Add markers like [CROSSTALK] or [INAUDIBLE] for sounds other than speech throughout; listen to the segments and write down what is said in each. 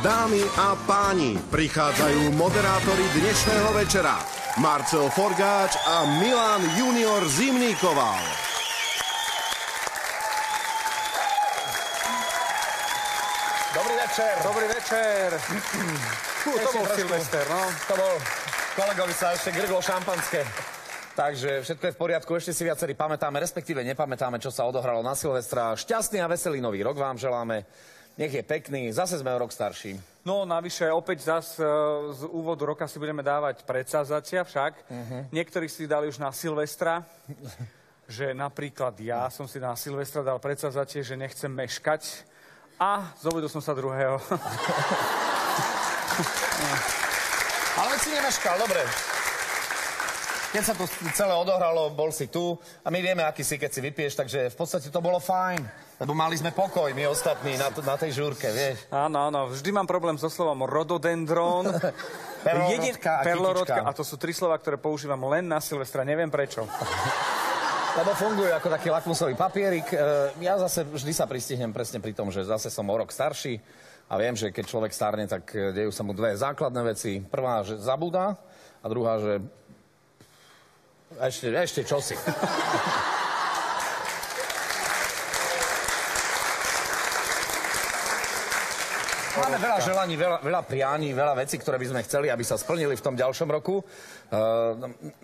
Dámy a páni, prichádzajú moderátori dnešného večera. Marcel Forgáč a Milan Junior Zimníkoval. Dobrý večer. Dobrý večer. [CLEARS THROAT] Fú, to bol. Silvester, no. To bol, kolegovi sa ešte grglo šampanské. Takže všetko je v poriadku, ešte si viacerí pamätáme, respektíve nepamätáme, čo sa odohralo na Silvestra. Šťastný a veselý nový rok vám želáme. Nech je pekný, zase sme o rok starší. No, navyše opäť zas e, z úvodu roka si budeme dávať predsazatia však. Niektorí si dali už na Silvestra, [LAUGHS] že napríklad ja som si na Silvestra dal predsazatie, že nechcem meškať. A zobudil som sa druhého. [LAUGHS] Ale si nemeškal, dobre. Keď sa to celé odohralo, bol si tu a my vieme, aký si, keď si vypieš, takže v podstate to bolo fajn. Lebo mali sme pokoj, my ostatní, na, na tej žúrke, vieš. Áno, áno, vždy mám problém so slovom rododendrón. [LAUGHS] Perlorodka a perlorodka, a to sú tri slova, ktoré používam len na Silvestra, neviem prečo. [LAUGHS] Lebo fungujú ako taký lakmusový papierik. E, Ja zase vždy sa pristihnem presne pri tom, že zase som o rok starší a viem, že keď človek starne, tak e, dejú sa mu dve základné veci. Prvá, že zabúda a druhá, že ešte, ešte čosi. [LAUGHS] Máme veľa želaní, veľa, veľa prianí, veľa vecí, ktoré by sme chceli, aby sa splnili v tom ďalšom roku. E,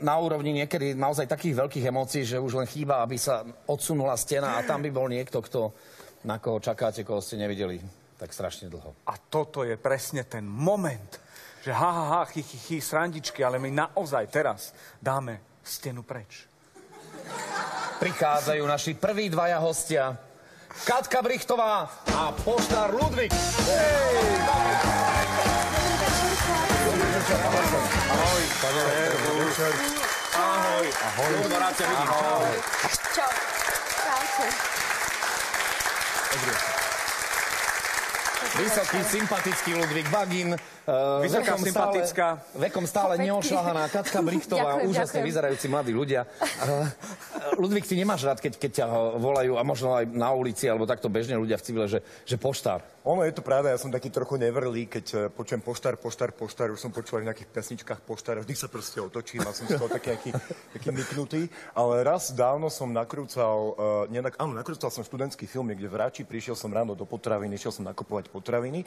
Na úrovni niekedy naozaj takých veľkých emócií, že už len chýba, aby sa odsunula stena a tam by bol niekto, kto, na koho čakáte, koho ste nevideli tak strašne dlho. A toto je presne ten moment, že ha, ha, ha, chy, chy, chy, srandičky, ale my naozaj teraz dáme stenu preč. Prichádzajú naši prví dvaja hostia. Katka Brichtová a poštár Ludvík. Ahoj, servus. Ahoj. Ahoj. Ľudvo, rád ťa vidím. Ahoj. Čau. Čaute. Vysoký, sympatický Ludvík Bagin. Uh, Vysoká, sympatická. Stále, vekom stále Pekný. neošľahaná Katka Brichtová, [LAUGHS] Ďakujem, úžasne ďakujem. vyzerajúci mladí ľudia. Uh, Ludvík, ty nemáš rád, keď, keď ťa volajú, a možno aj na ulici, alebo takto bežne ľudia v civile, že, že poštár. Ono je to pravda, ja som taký trochu nevrlý, keď eh, počujem poštár, poštár, poštár, už som počúval v nejakých pesničkách poštár, vždy sa proste otočím a som z toho taký, taký, taký myknutý. Ale raz dávno som nakrúcal, uh, nenak, áno, nakrúcal som študentský film, kde v Rači, prišiel som ráno do potraviny, išiel som nakupovať potraviny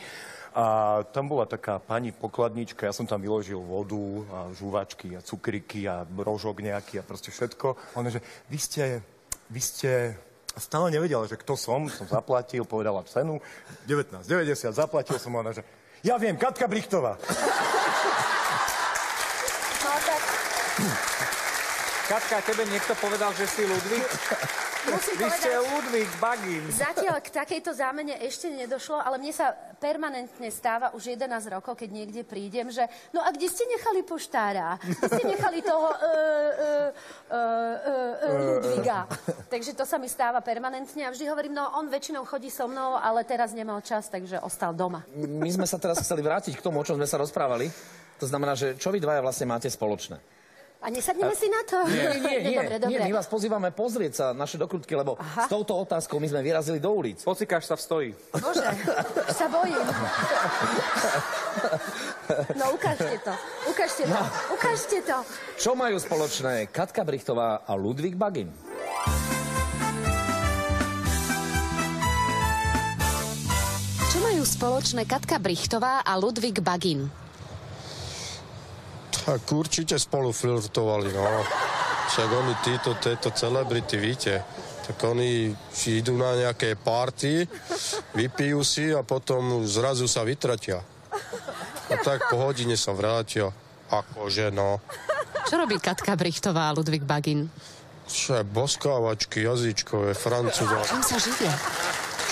a tam bola taká pani pokladnička, ja som tam vyložil vodu a žuvačky a cukriky a rožok nejaký a proste všetko. Ona, že vy ste, vy ste a stále nevedela, že kto som, som zaplatil, povedala cenu, 19,90, zaplatil som ona, že ja viem, Katka Brichtová. No tak Katka, tebe niekto povedal, že si Ludvík? Musím Vy ste povedať, Ludvík Bagin. zatiaľ [LAUGHS] k takejto zámene ešte nedošlo, ale mne sa permanentne stáva už 11 rokov, keď niekde prídem, že no a kde ste nechali poštára? Kde ste nechali toho uh, uh, uh, uh, Ludviga? Takže to sa mi stáva permanentne a vždy hovorím, no on väčšinou chodí so mnou, ale teraz nemal čas, takže ostal doma. My sme sa teraz chceli vrátiť k tomu, o čom sme sa rozprávali. To znamená, že čo vy dvaja vlastne máte spoločné? A nesadneme si na to? Nie, nie, nie, [LAUGHS] dobre, dobre. nie, my vás pozývame pozrieť sa naše dokrutky, lebo Aha. s touto otázkou my sme vyrazili do ulic. Pocikáš sa v stoji. Bože, sa bojím. No ukážte to, ukážte to, ukážte to. Čo majú spoločné Katka Brichtová a Ludvík Bagin? Čo majú spoločné Katka Brichtová a Ludvík Bagin? Tak určite spolu flirtovali, no. Však oni títo, tieto celebrity, víte, tak oni idú na nejaké party, vypijú si a potom zrazu sa vytratia. A tak po hodine sa vrátia. Akože no. Čo robí Katka Brichtová a Ludvík Bagin? Čo boskávačky, jazyčkové, francúzov. Čím sa živia?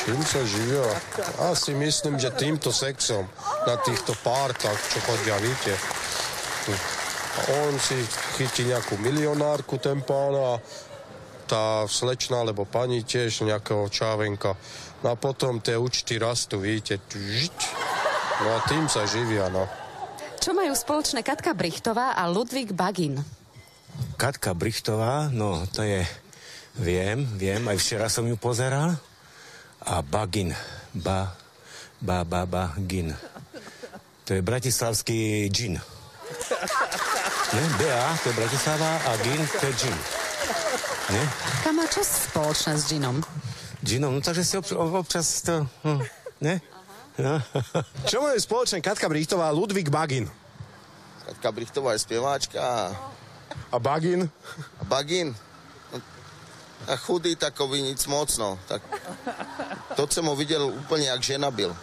Čím sa živia? Asi myslím, že týmto sexom na týchto pártach, čo chodia, víte. A on si chytí nejakú milionárku, ten pán, a tá slečna, alebo pani tiež nejakého čávenka. No a potom tie účty rastú, víte. Žiť. No a tým sa živia, no. Čo majú spoločné Katka Brichtová a Ludvík Bagin? Katka Brichtová, no to je, viem, viem, aj včera som ju pozeral. A Bagin, ba, ba, ba, ba, gin. To je bratislavský džin. Ne? BA, to je Bratislava a gin, to je džin. Ne? Katka má čo spoločné s džinom? Džinom, no takže si obč- občas to... Hm, ne? No. [LAUGHS] Čo majú spoločné Katka Brichtová a Ludvík Bagin? Katka Brichtová je spieváčka A Bagin? a Bagin. A chudý takový nic moc, no. Tak to som ho videl úplne jak žena byl.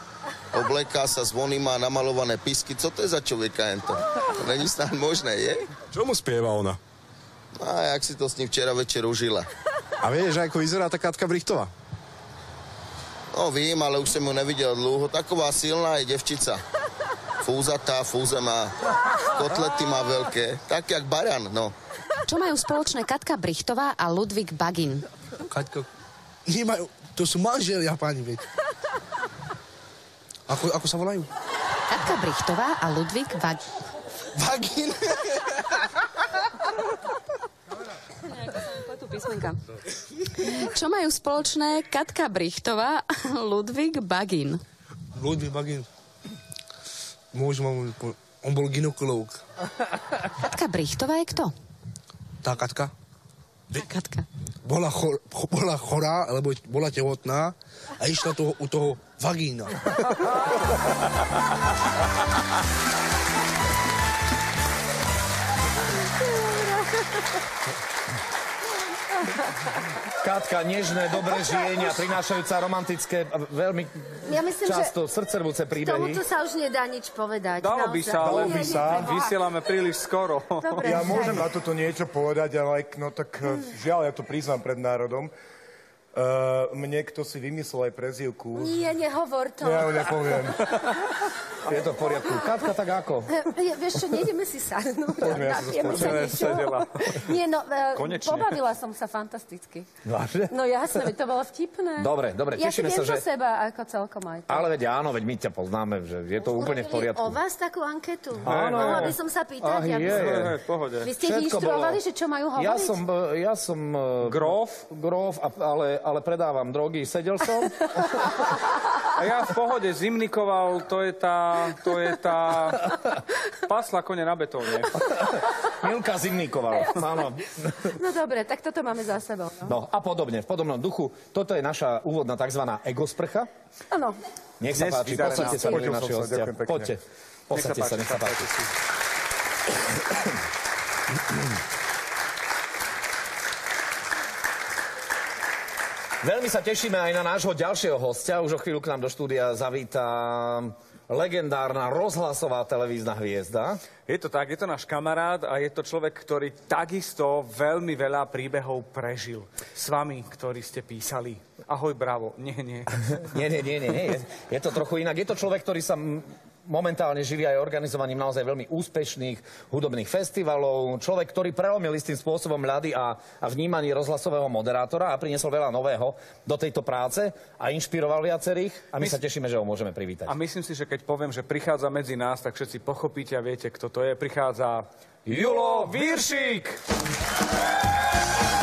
Obleká sa, zvoní, má namalované pisky. Co to je za človeka jen to? To není snad možné, je? Čo mu spieva ona? A jak si to s ním včera večer užila. A vieš, ako vyzerá tá Katka Brichtová? No vím, ale už som ju nevidel dlouho. Taková silná je devčica. Fúzatá, fúze má. Kotlety má veľké. Tak jak baran, no. Čo majú spoločné Katka Brichtová a Ludvík Bagin? Kaťko, nemajú, to sú manželia, pani, veď. Ako, ako sa volajú? Katka Brichtová a Ludvík Bagin. Vagín. Čo majú spoločné Katka Brichtová a Ludvík Bagin? Ludvík Bagín. Môj mám, on bol ginekolog. Katka Brichtová je kto? Tá Katka Katka. bola, chor, bola chorá, lebo bola tehotná a išla toho, u toho vagína. [LAUGHS] Katka, nežné, dobré žienia, prinášajúca romantické, a veľmi Ja myslím, často že srdcervúce príbehy. tomuto sa už nedá nič povedať. Dalo by sa, ale by sa. Vysielame príliš skoro. Dobre, Ja môžem na toto niečo povedať, ale no tak eh, žiaľ, ja to priznám pred národom. Uh, mne kto si vymyslel aj prezývku. Nie, nehovor to. Ja ju nepoviem. Je to v poriadku. Katka, tak ako? Ja, vieš čo, nejdeme si sadnúť. Poďme, ja sa Napijeme sa sedela. Nie, no, Konečne. pobavila som sa fantasticky. Vážne? No jasne, veď to bolo vtipné. Dobre, dobre, ja tešíme sa, že- za seba ako celkom aj to. Ale veď áno, veď my ťa poznáme, že je to úplne v poriadku. o vás takú anketu? Áno. Mohla by som sa pýtať? Ach, ja je, som... je. Pohode. Vy ste ich inštruovali, že čo majú hovoriť? Ja som, ja som... Grof? Grof, ale, ale predávam drogy. Sedel som. A ja v pohode zimnikoval, to je tá, to je tá pasla kone na betóne. Milka Zimníková. Áno. No dobre, tak toto máme za sebou. No. No a podobne, v podobnom duchu. Toto je naša úvodná tzv. egosprcha. Áno. Nech sa Dnes páči, posaďte sa, milí naši hostia. Poďte, posaďte sa, nech sa páči. Veľmi sa tešíme aj na nášho ďalšieho hostia. Už o chvíľu k nám do štúdia zavíta legendárna rozhlasová televízna hviezda. Je to tak, je to náš kamarát a je to človek, ktorý takisto veľmi veľa príbehov prežil. S vami, ktorí ste písali. Ahoj, bravo. Nie, nie. [LAUGHS] Nie, nie, nie, nie. Je, je to trochu inak. Je to človek, ktorý sa momentálne živí aj organizovaním naozaj veľmi úspešných hudobných festivalov. Človek, ktorý prelomil istým spôsobom ľady a, a vnímanie rozhlasového moderátora a priniesol veľa nového do tejto práce a inšpiroval viacerých. A my, My sa tešíme, že ho môžeme privítať. A myslím si, že keď poviem, že prichádza medzi nás, tak všetci pochopíte a viete, kto to je. Prichádza Julo Viršík! Tak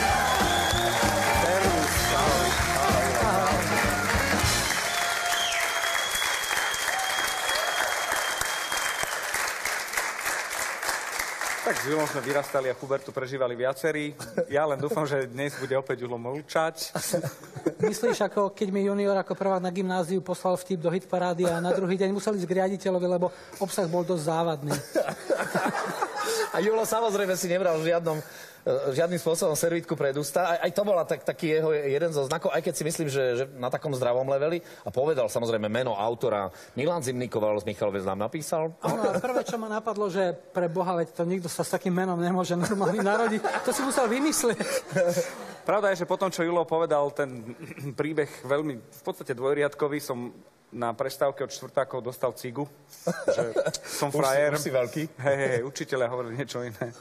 s Julom sme vyrastali a pubertu prežívali viacerí. Ja len dúfam, že dnes bude opäť Julo mlčať. Myslíš, ako keď mi junior ako prvák na gymnáziu poslal vtip do hitparády a na druhý deň museli ísť k riaditeľovi, lebo obsah bol dosť závadný. A Julo samozrejme si nebral v žiadnom, žiadnym spôsobom servítku pred ústa. Aj, aj to bola tak, taký jeho jeden zo znakov, aj keď si myslím, že, že na takom zdravom leveli. A povedal samozrejme meno autora. Milan Zimnikoval z Michalovec nám napísal. Áno, a prvé, čo ma napadlo, že pre Boha, veď to nikto sa s takým menom nemôže normálne narodiť. To si musel vymyslieť. Pravda je, že potom, čo Julo povedal ten príbeh veľmi, v podstate dvojriadkový, som na prestávke od štvrtákov dostal cigu, [LAUGHS] že som Už si- frajer. už si veľký. Hej, hej, učiteľe hovorili niečo iné.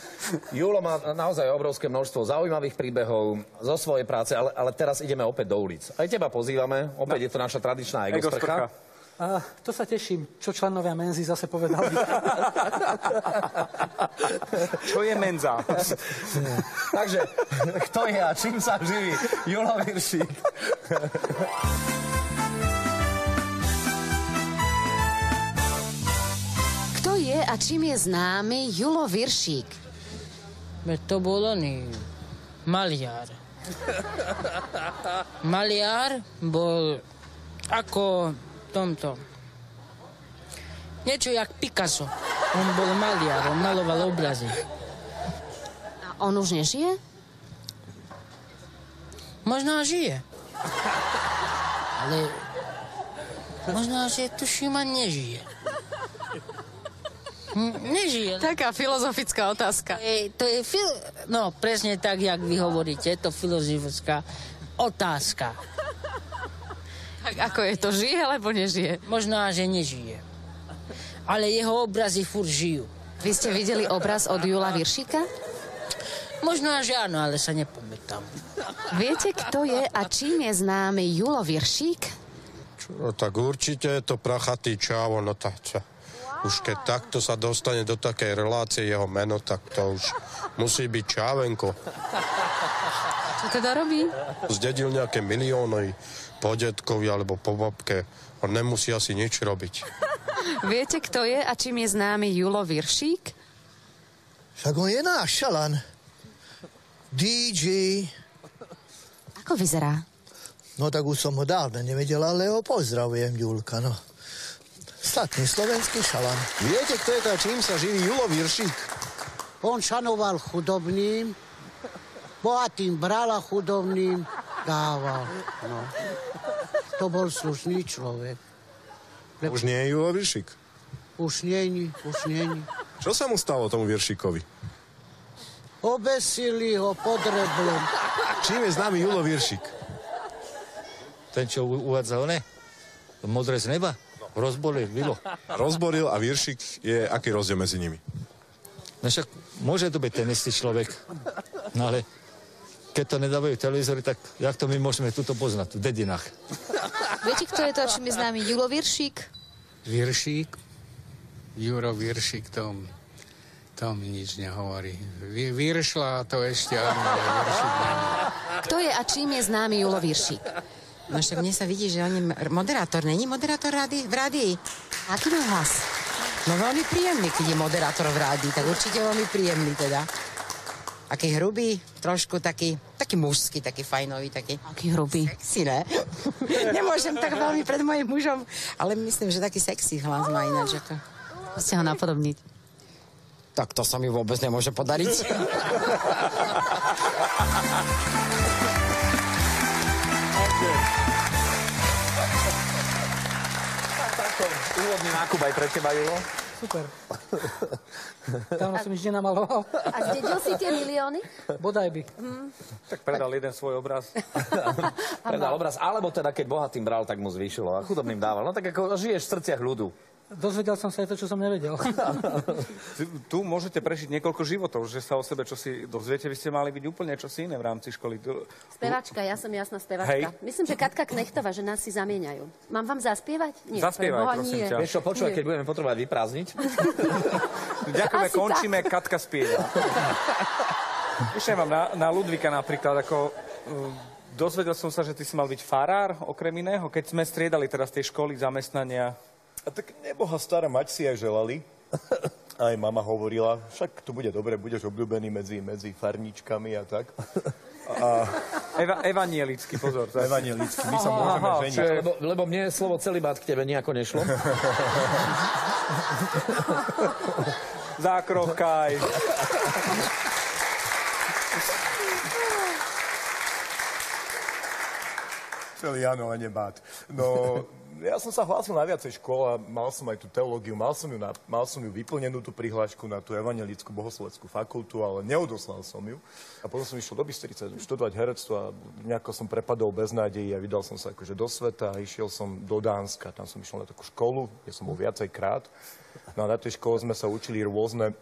[LAUGHS] Julo má naozaj obrovské množstvo zaujímavých príbehov zo svojej práce, ale, ale teraz ideme opäť do ulic. Aj teba pozývame, opäť je to naša tradičná egosprcha. To sa teším, čo členovia Menzy zase povedali. [LAUGHS] Čo je menza? Takže, kto je a čím sa živí? Julo Viršík. A čím je známy Julo Viršík? Veď to bol oný maliar. Maliar bol ako tomto. Niečo jak Picasso. On bol maliar, on maloval obrazy. A on už nežije? Možno žije. Ale možno, že tuším a nežije. Nežije. Taká filozofická otázka. E, to je fil... No, presne tak, jak vy hovoríte. Je to filozofická otázka. Tak ako je to, žije alebo nežije? Možno, že nežije. Ale jeho obrazy furt žijú. Vy ste videli obraz od Jula Viršíka? Možno, že áno, ale sa nepamätám. Viete, kto je a čím je známy Julo Viršík? No tak určite je to prachatý čávo, no tak čo. Už keď takto sa dostane do takej relácie jeho meno, tak to už musí byť Čávenko. Čo teda robí? Zdedil nejaké milióny po detkovi alebo po babke. On nemusí asi nič robiť. Viete, kto je a čím je známy Julo Viršík? Však on je náš šalan. DJ. Ako vyzerá? No tak už som ho dávno nevedel, ale ho pozdravujem, Julka, no. Statný slovenský šalan. Viete, kto je to čím sa živí Julo Viršík? On šanoval chudobným, bohatým bral a chudobným dával. No. To bol slušný človek. Už nie je Julo Viršík. Už není, už není. Čo sa mu stalo tomu Viršíkovi? Obesili ho pod reblom. Čím je známy Julo Viršík? Ten, čo u- uvádza one? Modré z neba? Rozbolil, bylo. Rozboril a Viršík je aký rozdiel medzi nimi? No však môže to byť ten istý človek. No ale keď to nedávajú televízory, tak jak to my môžeme tuto poznať, v dedinách? Viete, kto je to, čím je známy Julo Viršík? Viršík, Juro Viršík, to, to mi nič nehovorí. Viršla to ešte ale Viršík nie. Kto je a čím je známy Julo Viršík? No však mne sa vidí, že on je moderátor. Není moderátor rádi, v rádii? Aký má hlas? No veľmi príjemný, keď je moderátor v rádii, tak určite veľmi príjemný teda. Aký hrubý, trošku taký, taký mužský, taký fajnový, taký... Aký hrubý? Sexy, ne? [LAUGHS] Nemôžem tak veľmi pred mojim mužom, ale myslím, že taký sexy hlas má ináč ako... Ste ho napodobniť. Tak to sa mi vôbec nemôže podariť. [LAUGHS] Úvodný nákup aj pre teba, Julo. Super. Dávno som nič nenamaloval. A zdedil si tie milióny? Bodaj by. Hm. Tak predal jeden svoj obraz. [LAUGHS] Predal obraz, alebo teda keď bohatým bral, tak mu zvýšilo a chudobným dával. No tak ako žiješ v srdciach ľudu. Dozvedel som sa aj to, čo som nevedel. [LAUGHS] Tu môžete prežiť niekoľko životov, že sa o sebe čo si dozviete, vy ste mali byť úplne čo si iné v rámci školy. Spevačka, ja som jasná spevačka. Hej. Myslím, že Katka Knechtová, že nás si zamieňajú. Mám vám zaspievať? Nie, Zaspievaj, preboha, prosím nie. ťa. Vieš čo, počúvaj, keď budeme potrebovať vyprázdniť. [LAUGHS] Ďakujeme, Asi končíme, Katka spieva. Ešte mám na, na Ludvika napríklad, ako uh, dozvedel som sa, že ty si mal byť farár, okrem iného, keď sme striedali teraz tej školy zamestnania. A tak neboha stará mať si aj želali. [LAUGHS] Aj mama hovorila, však to bude dobre, budeš obľúbený medzi, medzi farničkami a tak. A Eva, evanielický, pozor. zase. evanielicky, my sa môžeme Aha, ženiť. čiže- Lebo, lebo mne slovo celibát k tebe nejako nešlo. [LAUGHS] Zákrokaj. Celý áno, a nebát. No, ja som sa hlásil na viacej škôl a mal som aj tú teológiu, mal som ju, na, mal som ju vyplnenú, tú prihlášku na tú evangelickú bohosloveckú fakultu, ale neodoslal som ju. A potom som išiel do Bystrice študovať herectvo a nejako som prepadol bez nádejí a vydal som sa akože do sveta a išiel som do Dánska. Tam som išiel na takú školu, kde som bol viacej krát. No a na tej škole sme sa učili rôzne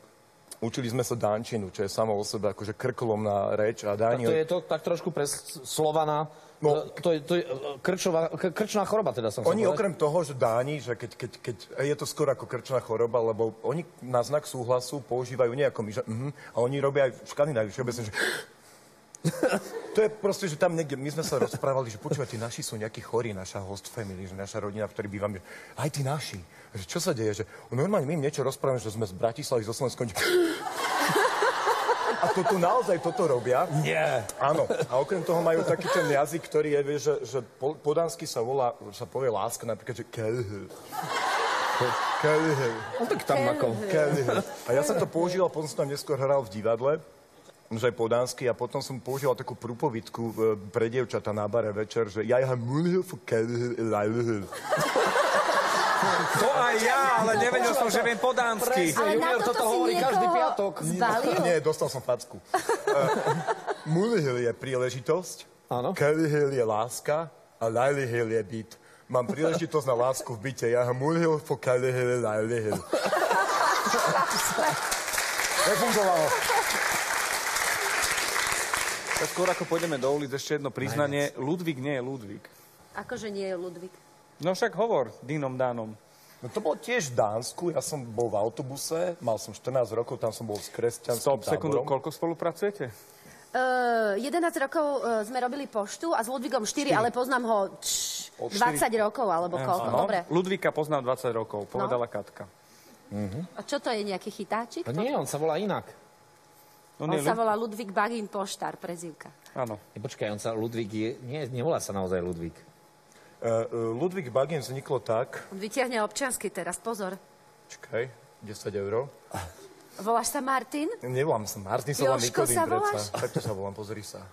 Učili sme sa dánčinu, čo je samo o sebe akože krkolomná reč a Tak Dáni... to je to tak trošku pre Slovana. No, to je, to je e, krčová, krčná choroba, teda som Oni okrem toho, že Dáni, že keď, keď, keď je to skoro ako krčná choroba, lebo oni na znak súhlasu používajú nie ako my, že mhm, a oni robia aj v Škandinávii všeobecne, že [LAUGHS] To je proste, že tam niekde, my sme sa rozprávali, že počúvate, naši sú nejakí chorí, naša host family, že naša rodina, v ktorej bývame, že aj tí naši. Že čo sa deje? Že normálne my im niečo rozprávame, že sme z Bratislavy, zo Slovenskom. A toto naozaj toto robia. Nie. Áno. A okrem toho majú taký ten jazyk, ktorý je, vieš, že, že po, po dánsky sa volá, sa povie láska, napríklad, že kelh. Kelh. No tak tam ako. Kelh. A ja som to používal, potom som tam neskôr hral v divadle aj po dánsky a potom som používal takú prúpovidku e, pre dievčata na bare večer, že ja har mulighed for kelh lejlighed. To aj ja, ale nevedel som, že viem po dánsky. Ale na toto si niekoho zbalil? Nie, dostal som facku. [LAUGHS] Uh, Mulihil je príležitosť, Kelihil je láska a Lajlihil je byt. Mám príležitosť na lásku v byte. Ja mulihil for Kelihil Lajlihil. [LAUGHS] Nefungovalo. Tak skôr ako pôjdeme do ulic, ešte jedno priznanie. Ludvík nie je Ludvík. Akože nie je Ludvík. No však hovor, Dinom Dánom. No to bolo tiež v Dánsku, ja som bol v autobuse, mal som 14 rokov, tam som bol s kresťanským Stop, sekundu, táborom. koľko spolupracujete? Uh, 11 rokov uh, sme robili poštu a s Ludvíkom 4, ale poznám ho tš, Od 20 štyri. rokov alebo koľko. Áno. Dobre. Ludvíka poznám 20 rokov, povedala Katka. A čo to je, nejaký chytáčik? No nie, on sa volá inak. On, On je sa Lud- volá Ludvík Bagín Poštár, prezivka. Áno. E, počkaj, on sa Ludvík je... Nie, nevolá sa naozaj Ludvík. Uh, uh, Ludvík Bagin vzniklo tak, On vytiahne občiansky teraz, pozor. čakaj, 10 eur. Voláš sa Martin? Nevolám sa Martin, vám Jožko Nikodým sa voláš? Takto sa volám, pozri sa.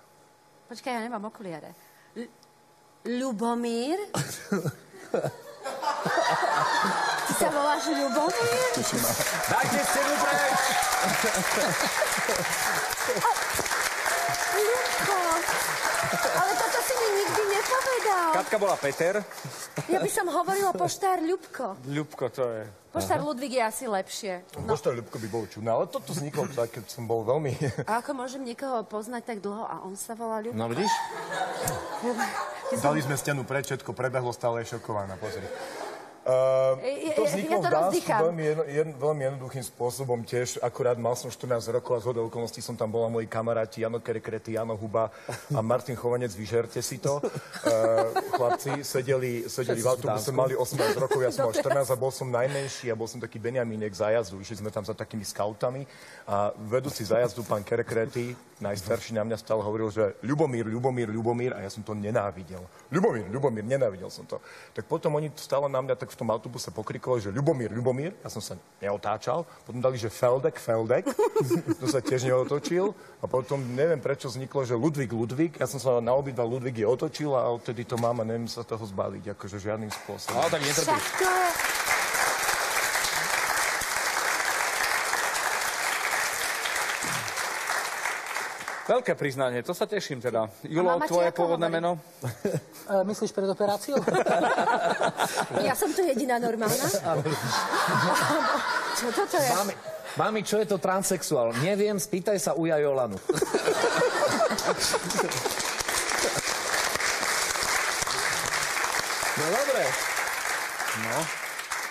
Počkaj, ja nemám okuliare. L- Ľubomír? Ty sa voláš Ľubomír? Dajte scénu preč! Ľubko! Ale toto si mi nikdy nepovedal. Katka bola Peter. Ja by som hovorila poštár Ľubko. Ľubko to je. Poštár Ludvík je asi lepšie. No. Poštár Ľubko by bolo čudné, ale toto vzniklo tak, keď som bol veľmi... A ako môžem niekoho poznať tak dlho a on sa volá Ľubko? No vidíš? Dali sme stenu preč, všetko prebehlo, stále je šokovaná, pozri. Uh, Ja- to ja- vzniklo ja to v Dánsku veľmi, jedno, jed, veľmi jednoduchým spôsobom tiež. Akurát mal som 14 rokov a z hodou okolností som tam bola moji kamaráti Jano Kerekrety, Jano Huba a Martin Chovanec, vyžerte si to. Uh, chlapci sedeli, sedeli v autobuse, mali 18 rokov, ja som mal 14 a bol som najmenší a bol som taký Benjamínek zájazdu. Išli sme tam za takými skautami a vedúci zájazdu, pán Kerekrety, najstarší na mňa stále hovoril, že Ľubomír, Ľubomír, Ľubomír a ja som to nenávidel. Ľubomír, Ľubomír, nenávidel som to. Tak potom oni stále na mňa tak v tom autobuse pokrikovali, že Ľubomír, Ľubomír, ja som sa neotáčal, potom dali, že Feldek, Feldek, [LAUGHS] to sa tiež neotočil a potom neviem prečo vzniklo, že Ludvík, Ludvík, ja som sa na obidva Ludvíky otočil a odtedy to mám a neviem sa toho zbaviť, akože žiadnym spôsobom. Ale tak netrpíš. Však to je... Veľké priznanie, to sa teším teda. Julo, tvoje pôvodné hovorí? meno? E, myslíš pred operáciou? [LAUGHS] Ja som tu jediná normálna? [LAUGHS] Čo toto je? Mami, mami, čo je to transexuál? Neviem, spýtaj sa u Jolanu. No dobre. No.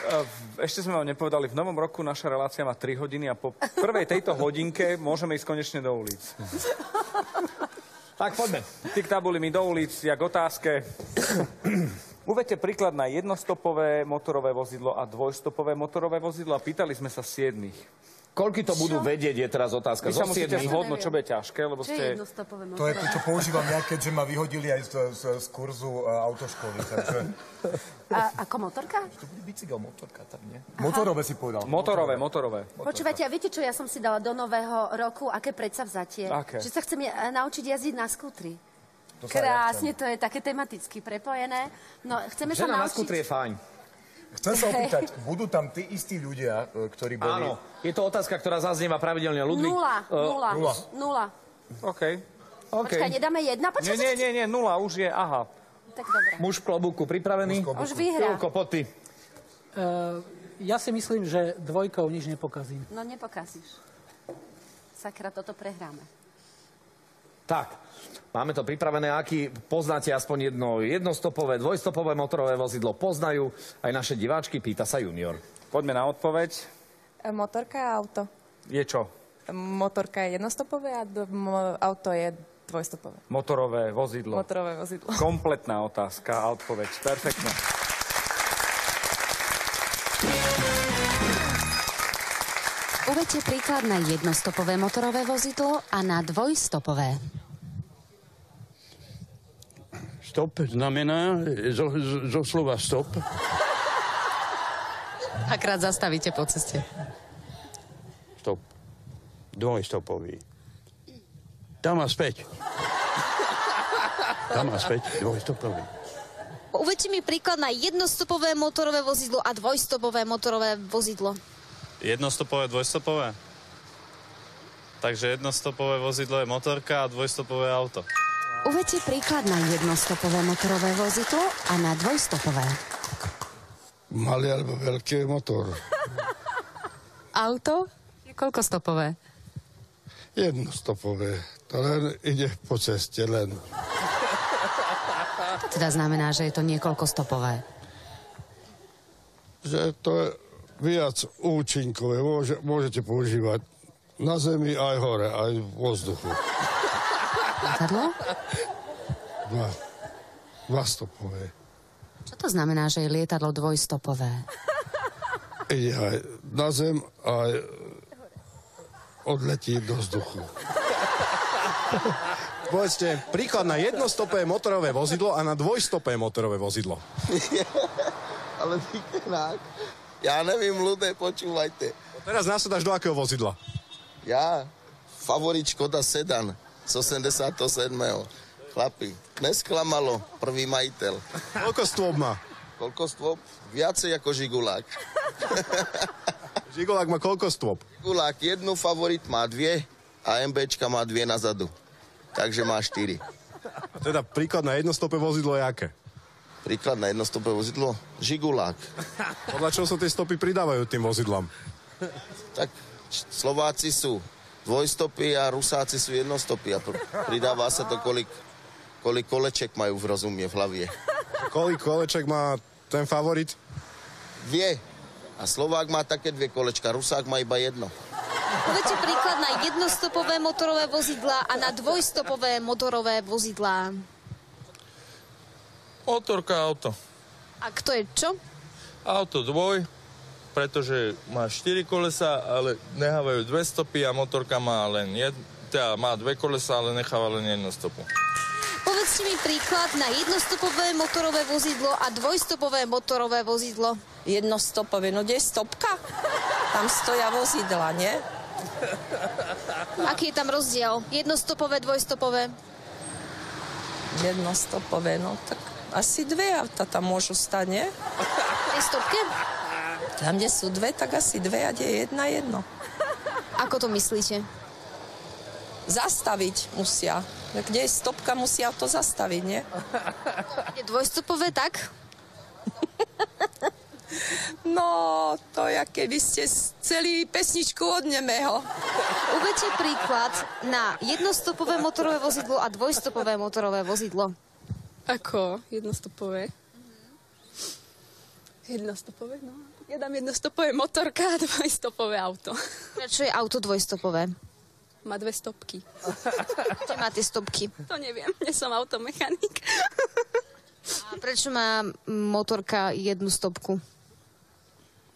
E, Ešte sme vám nepovedali, v novom roku naša relácia má 3 hodiny a po prvej tejto hodinke môžeme ísť konečne do ulic. Tak poďme. Ty k tabuli mi do ulic, jak otázke. Uvedte príklad na jednostopové motorové vozidlo a dvojstopové motorové vozidlo a pýtali sme sa siedmých. Koľky to budú vedieť, je teraz otázka. Vy sa musíte zhodnúť, čo bude ťažké, lebo Čo ste... To je to, motorové? čo používam ja, keďže ma vyhodili aj z, z, z kurzu uh, autoškoly, takže... A, ako motorka? To bude bicykel, motorka tam, nie? Motorové si povedal. Motorové, motorové. Počúvajte, a viete, čo ja som si dala do nového roku? Aké predsavzatie? Aké? Že sa chcem ja- naučiť jazdiť na skútri. Sa ja Krásne, to je také tematicky prepojené. No, chceme sa Žena na naučiť... skutri je fajn. Chcem sa [LAUGHS] opýtať, budú tam tí istí ľudia, e, ktorí boli... Áno, je to otázka, ktorá zaznieva pravidelne. Ludvík, Nula, eh, nula, nula. nula. OK. OK. Počkaj, nedáme jedna? Počkaj, Nie, nie, nie, nie, nula, už je, aha. tak dobre. Muž v klobúku pripravený? Už vyhrá. Julko, ty. E, ja si myslím, že dvojkou nič nepokazím. No nepokazíš. Sakra, toto prehráme. Tak, máme to pripravené. Aký poznáte aspoň jedno jednostopové, dvojstopové motorové vozidlo? Poznajú aj naše diváčky, pýta sa junior. Poďme na odpoveď. Motorka a auto. Je čo? Motorka je jednostopové a auto je Dvojstopové. Motorové vozidlo. Motorové vozidlo. Kompletná otázka a odpoveď. Perfektne. Uvedte príklad na jednostopové motorové vozidlo a na dvojstopové. Stop znamená zo, zo, slova stop. Akrát zastavíte po ceste. Stop. Dvojstopový. Tam a späť. Tam a späť. Dvojstopový. Uvedte mi príklad na jednostopové motorové vozidlo a dvojstopové motorové vozidlo. Jednostopové, dvojstopové? Takže jednostopové vozidlo je motorka a dvojstopové auto. Uvedte príklad na jednostopové motorové vozidlo a na dvojstopové. Malý alebo veľký motor. Auto je koľko stopové? Jednostopové. To len ide po ceste, len. Teda znamená, že je to niekoľko stopové. Že to je viac účinkové. Môže, môžete používať na zemi aj hore, aj v vzduchu. Letadlo? Dva, dva stopové. Čo to znamená, že je lietadlo dvojstopové? Ide aj na zem, aj odletí do vzduchu. Povedzte, príklad na jednostopé motorové vozidlo a na dvojstopé motorové vozidlo. [LAUGHS] Ale vykenák. Ja nevím, ľudé, počúvajte. Teraz nasedáš do akého vozidla? Ja, favorit Škoda Sedan z 87. Chlapi, nesklamalo, prvý majiteľ. Koľko stôp má? Koľko stôp? Viacej ako Žigulák. [LAUGHS] Žigulák má koľko stôp? Žigulák jednu, favorit má dve a MBčka má dve nazadu. Takže má štyri. A teda príklad na jednostopé vozidlo je aké? Príklad na jednostopé vozidlo? Žigulák. [LAUGHS] Podľa čoho sa tie stopy pridávajú tým vozidlám? Tak Slováci sú dvojstopy a Rusáci sú jednostopy a pr- pridáva sa to, kolik, kolik koleček majú v rozumie v hlavie. Kolik koleček má ten favorit? Dve. A Slovák má také dve kolečka, Rusák má iba jedno. Uvedte príklad na jednostopové motorové vozidlá a na dvojstopové motorové vozidlá. Motorka auto. A kto je čo? Auto dvoj, pretože má 4 kolesa, ale nechávajú dve stopy a motorka má len jed, teda má dve kolesa, ale necháva len jednu stopu. Povedzte mi príklad na jednostopové motorové vozidlo a dvojstopové motorové vozidlo. Jednostopové, no kde je stopka? Tam stoja vozidla, nie? Aký je tam rozdiel? Jednostopové, dvojstopové? Jednostopové, no tak asi dve auta tam môžu? Tej stopke? Tam, kde sú dve, tak asi dve a kde je jedna, jedno. [LAUGHS] Ako to myslíte? Zastaviť musia. Kde je stopka, musia to zastaviť, nie? [LAUGHS] Je dvojstopové, tak? [LAUGHS] No, to je, keby ste celý pesničku od nemého. Uvedte príklad na jednostopové motorové vozidlo a dvojstopové motorové vozidlo. Ako jednostopové? Jednostopové, no. Ja dám jednostopové motorka a dvojstopové auto. Prečo je auto dvojstopové? Má dve stopky. Kde má tie stopky? To neviem, nie som automechanik. A prečo má motorka jednu stopku?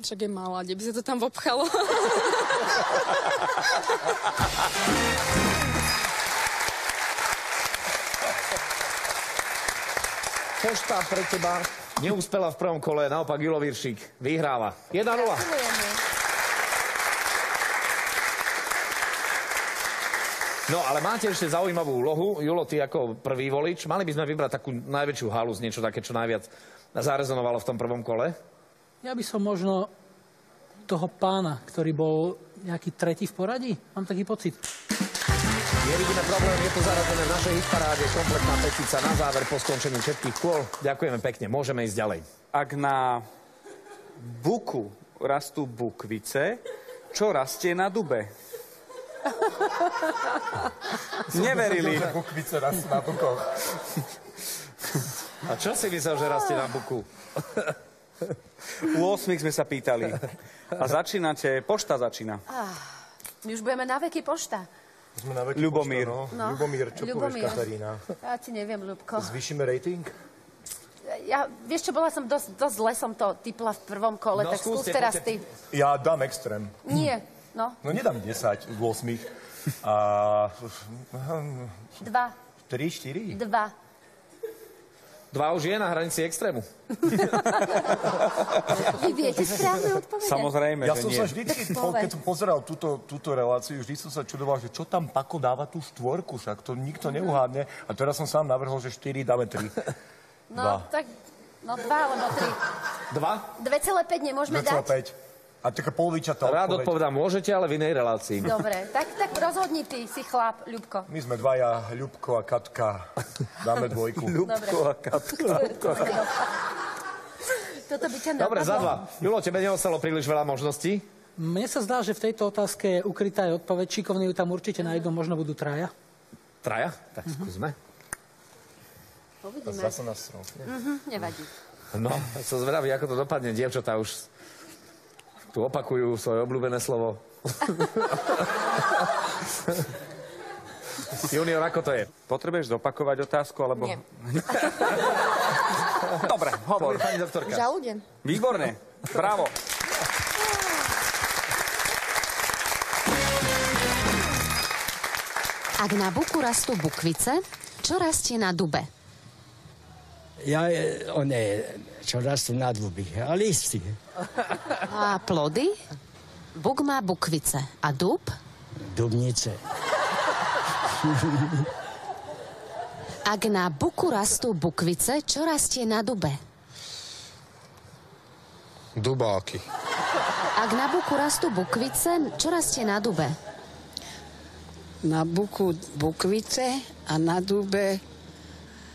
Však je malá, kde by sa to tam vopchalo. [LAUGHS] Pošta pre teba neúspela v prvom kole, naopak Julo Viršík vyhráva. 1-0. No, ale máte ešte zaujímavú úlohu. Julo, ty ako prvý volič. Mali by sme vybrať takú najväčšiu halus, niečo také, čo najviac zarezonovalo v tom prvom kole. Ja by som možno toho pána, ktorý bol nejaký tretí v poradí. Mám taký pocit. Nevidíme problém, je to zaradené v našej hitparáde. Kompletná petica na záver po skončení všetkých kôl. Ďakujeme pekne, môžeme ísť ďalej. Ak na buku rastú bukvice, čo rastie na dube? [LAUGHS] Neverili. Bukvice rastú na bukoch. A čo si myslel, že rastie na buku? U 8 sme sa pýtali. A začínate, pošta začína. Ah, my už budeme na veky pošta. Sme na veľký Ľubomír. počta, No. No. Ľubomír, čo Ľubomír. povieš, Katarína? Ja ti neviem, Ľubko. Zvýšime rating? Ja, vieš čo, bola som dosť, dosť zle som to typla v prvom kole, No, tak skús teraz ty. Ja dám extrém. Nie, no, No nedám 10 v 8. A... dva, 3, 4? dva. Dva už je na hranici extrému. [LAUGHS] Vy viete správne odpovedať? Samozrejme, Ja že som nie. sa vždycky, [LAUGHS] keď som pozeral túto, túto reláciu, vždy som sa čudoval, že čo tam Pako dáva tú štvorku, však to nikto neuhádne. A teraz som sám navrhol, že 4 dáme 3. No, Dva. tak, no dva alebo tri. Dva? 2,5 nemôžeme dať? 2,5. A taká polovičatá Rád odpoveď. odpovedám, môžete, ale v inej relácii. Dobre, tak, tak rozhodni ty, si chlap, Ľubko. My sme dvaja, Ľubko a Katka. Dáme dvojku. [LAUGHS] Ľubko a Katka. [LAUGHS] Toto by ťa Dobre, za napadlo? dva. Julo, tebe neostalo príliš veľa možností? Mne sa zdá, že v tejto otázke je ukrytá aj odpoveď. Šikovní ju tam určite nájdú, možno budú traja. Traja? Tak skúsme. Uvidíme. Zase nás stropne. Mhm, nevadí. No, som zvedavý, ako to dopadne. Dievčatá už tu opakujú svoje obľúbené slovo. [LAUGHS] Junior, ako to je? Potrebuješ zopakovať otázku, alebo... Nie. [LAUGHS] Dobre, hovor. Pani doktorka. Žalúden. Výborne. Bravo. Ak na buku rastú bukvice, čo rastie na dube? Ja, e, one, čo rastú na dvuby. A listy. A plody? Buk má bukvice. A dub? Dubnice. [LAUGHS] Ak na buku rastú bukvice, čo rastie na dube? Dubáky. Ak na buku rastú bukvice, čo rastie na dube? Na buku bukvice a na dube...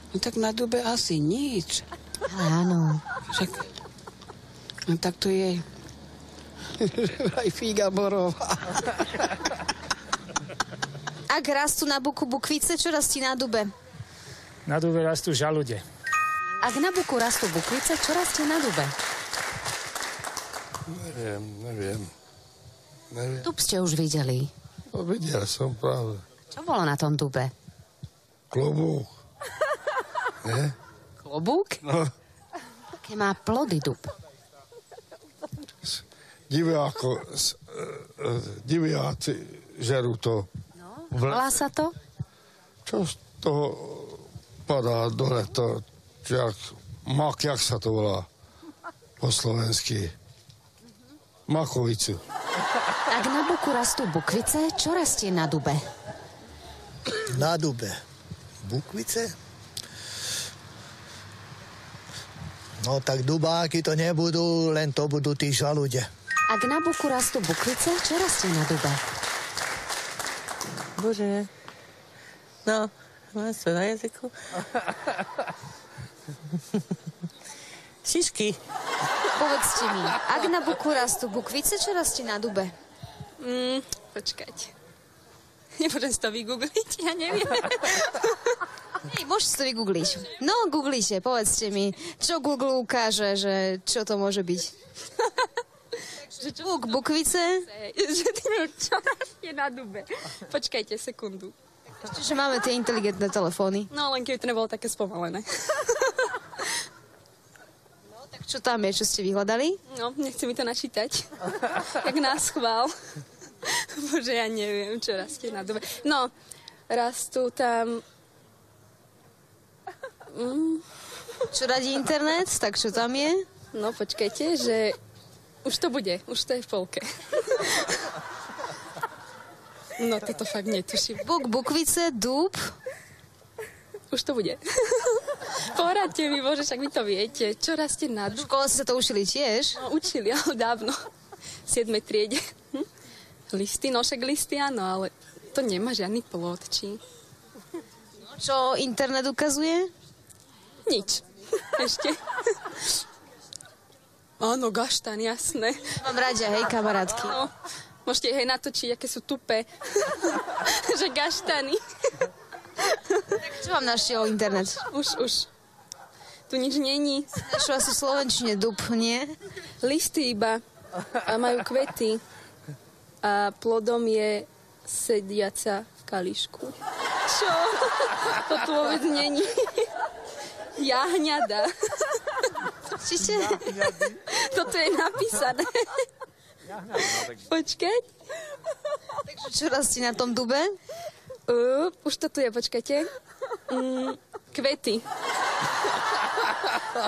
No tak na dube asi nič. Áno. Však... No tak to je... [LAUGHS] Aj figa borová. Ak rastú na buku bukvice, čo rastie na dube? Na dube rastú žalude. Ak na buku rastú bukvice, čo rastie na dube? Neviem, neviem. Neviem. Dub ste už videli. No, videl som práve. Čo bolo na tom dube? Klobúk. Nie? Klobúk? No, Aké má plody dub? diváko, e, e, diváci žerú to. Volá sa to? Čo z toho padá dole, to, jak, mak, jak sa to volá po slovensky? Makovicu. Ak na buku rastú bukvice, čo rastie na dube? Na dube. Bukvice? No tak dubáky to nebudú, len to budú tí žalude. Ak na buku rastú bukvice, čo rastie na dube? Bože. No, mám sa na jazyku. [LAUGHS] Šišky. Povedzte mi, ak na buku rastú bukvice, čo rastie na dube? Mm, počkať. Nemôžem si to vygoogliť, ja neviem. [LAUGHS] Hej, môžete to vygoogliť. No, googlite, povedzte mi, čo Google ukáže, že čo to môže byť. Že čo? Buk, bukvice? [LAUGHS] že ty čo rastie na dube. Počkajte sekundu. Čiže máme tie inteligentné telefóny. No, len keby to nebolo také spomalené. [LAUGHS] Tak čo tam je, čo ste vyhľadali? No, nechce mi to načítať. [LAUGHS] Jak nás chvál. Bože, ja neviem, čo rastie na dube. No, rastú tam... Mm. Čo radí internet? Tak čo tam je? No, počkajte, že už to bude, už to je v polke. No, toto fakt netuším. Buk, bukvice, dub. Už to bude. Poradte mi, Bože, však vy to viete. Čo rastie na V škole ste to učili tiež? No, učili, ale dávno. V 7. triede. Hm? Listy, no však listy áno, ale to nemá žiadny plod, či... Čo internet ukazuje? Nič. Ešte. Áno, gaštan, jasné. Mám radia, hej, kamarátky. No, môžete hej natočiť, aké sú tupé. [LAUGHS] že gaštany. Čo vám našiel internet? Už, už. Tu nič není. Našlo asi Slovenčine dub, nie? Listy iba. A majú kvety. A plodom je sediaca v kališku. Čo? To tu vôbec není. Jahňada. Čiže... Toto je napísané. Počkať. Takže čo rastie na tom dube? Uh, už to tu je, počkajte. Mm, kvety.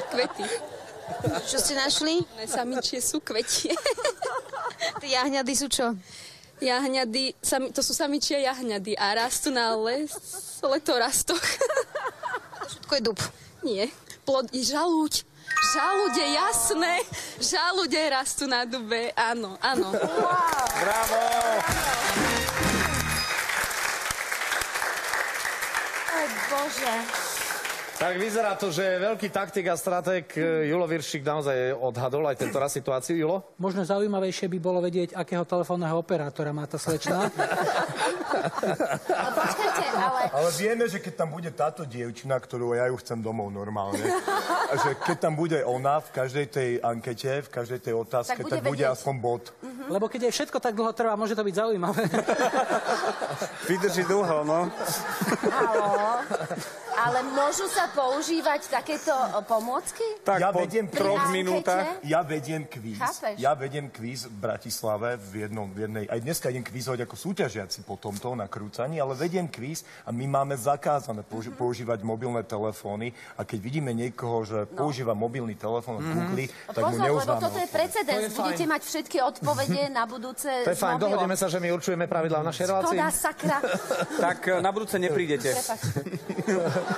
Kvety. Čo ste našli? Ne, samičie sú kvetie. Tie jahňady sú čo? Jahňady, sami, to sú samičie jahňady a rastú na les, letorastoch. Všetko je dub. Nie. Plod, žalúď. Žalúde, jasné. Žalúde rastú na dube, áno, áno. Bravo! Oj, Bože. Tak vyzerá to, že veľký taktik a stratég e, Julo Viršik naozaj odhadol aj tento raz situáciu. Julo? Možno zaujímavejšie by bolo vedieť, akého telefónneho operátora má tá. [LAUGHS] Počkajte, ale... Ale vieme, že keď tam bude táto dievčina, ktorú ja ju chcem domov normálne, a že keď tam bude ona v každej tej ankete, v každej tej otázke, Tak tak bude vedieť. aspoň bod. Lebo keď je všetko tak dlho trvá, môže to byť zaujímavé. Vydrží dlho, no. Halo? Ale môžu sa používať takéto pomôcky? ja vediem Pri troch minútach. Ja vediem kvíz. Chápeš? Ja vediem kvíz v Bratislave v, jednom, v jednej... Aj dneska idem kvízovať ako súťažiaci po tomto na krúcaní, ale vediem kvíz a my máme zakázané použi- Mhm. používať mobilné telefóny a keď vidíme niekoho, že používa mobilný telefón v Google, tak mu No. Pozor, lebo neuznáme. toto je precedens. To je. Budete mať všetky odpovede na budúce To je fajn, dohodneme sa, že my určujeme pravidlá v našej relácii. Škoda, sakra. [LAUGHS] Tak e, na budúce neprídete. [LAUGHS]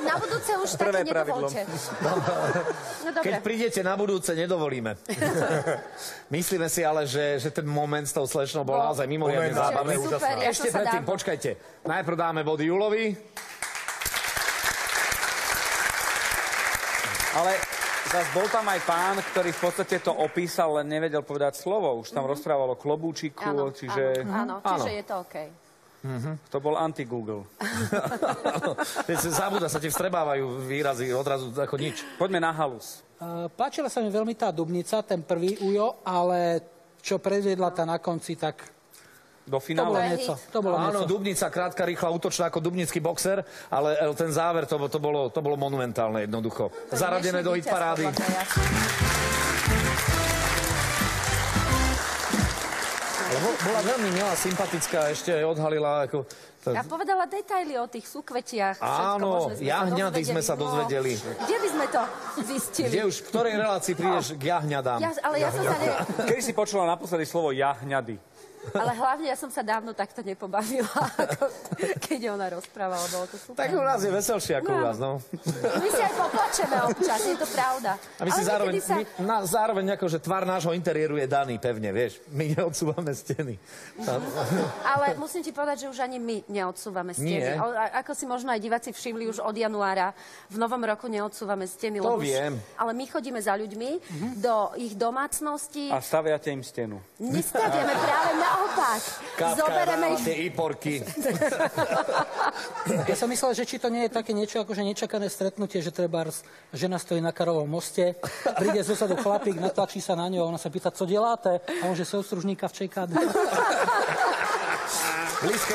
Na budúce už Prvé také nedovolte. [LAUGHS] No dobre. Keď prídete na budúce, nedovolíme. [LAUGHS] Myslíme si ale, že, že ten moment s tou slečnou bol Bol. naozaj mimoriadne zábavný. Ešte predtým, počkajte. Najprv dáme body Julovi. Ale zas bol tam aj pán, ktorý v podstate to opísal, len nevedel povedať slovo. Už tam rozprávalo klobúčiku. Áno, čiže... áno, áno, čiže je to OK. To bol anti-Google. [LAUGHS] Zabúda sa ti vstrebávajú výrazy odrazu ako nič. Poďme na halus. Uh, Páčila sa mi veľmi tá Dubnica, ten prvý ujo, ale čo predviedla tá na konci, tak Do to bolo finále. niečo. To bolo Áno. Dubnica, krátka, rýchla, útočná ako dubnický boxer, ale e, ten záver, to, to, bolo, to bolo monumentálne jednoducho. Zaradené do hit parády. Bola veľmi milá, sympatická, ešte aj odhalila ako... To, A povedala detaily o tých súkvetiach. všetko Áno, sa jahňady sme sa dozvedeli. No, kde by sme to zistili? Kde už, v ktorej relácii prídeš k jahňadám? Ja, ale ja som sa ne... Kedy si počula naposledy slovo jahňady? Ale hlavne ja som sa dávno takto nepobavila, [LAUGHS] ako keď ona rozprávala, bolo to super. Tak u nás je veselšie ako u vás, no. My si aj poplačeme občas, je to pravda. A my si Ale zároveň, sa... my, na, zároveň ako, že tvar nášho interiéru je daný pevne, vieš. My neodsúvame steny. Ale musím ti povedať, že už ani my neodsúvame steny. Nie. O, a- ako si možno aj diváci všimli, už od januára v novom roku neodsúvame steny. To lebo už- viem. Ale my chodíme za ľuďmi do ich domácností. A staviate im stenu. Nestaviame práve naopak. Kapka Zobereme dáva ich... tie íporky. Ja som myslel, že či to nie je také niečo ako že nečakané stretnutie, že treba žena stojí na Karovom moste, príde zo sadu chlapík, natlačí sa na ňu a ona sa pýta, co deláte? A on, že soustružníka v čejkáde. Blízke.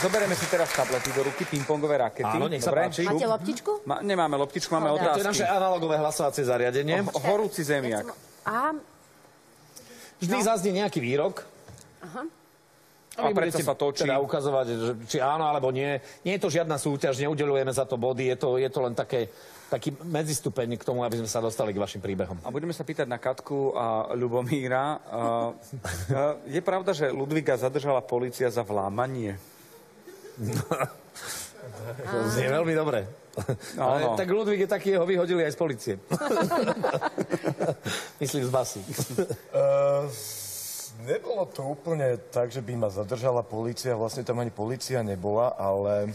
Zoberieme si teraz tablety do ruky, pingpongové rakety. Áno, nech sa Dobre? páči. Máte loptičku? Ma, nemáme loptičku, máme To je otázky. naše analogové hlasovacie zariadenie. O, horúci zemiak. A... Vždy zaznie nejaký výrok. Aha. A budete sa točí? Teda ukazovať, že, či áno alebo nie. Nie je to žiadna súťaž, neudelujeme za to body, je to, je to len také, taký medzistupeň k tomu, aby sme sa dostali k vašim príbehom. A budeme sa pýtať na Katku a Ľubomíra. A, a, je pravda, že Ludviga zadržala policia za vlámanie? To znie veľmi dobre. Ale Áno. tak Ludvík je taký, ho vyhodili aj z policie. [LAUGHS] Myslím z basy. Uh, nebolo to úplne tak, že by ma zadržala policia. Vlastne tam ani policia nebola, ale...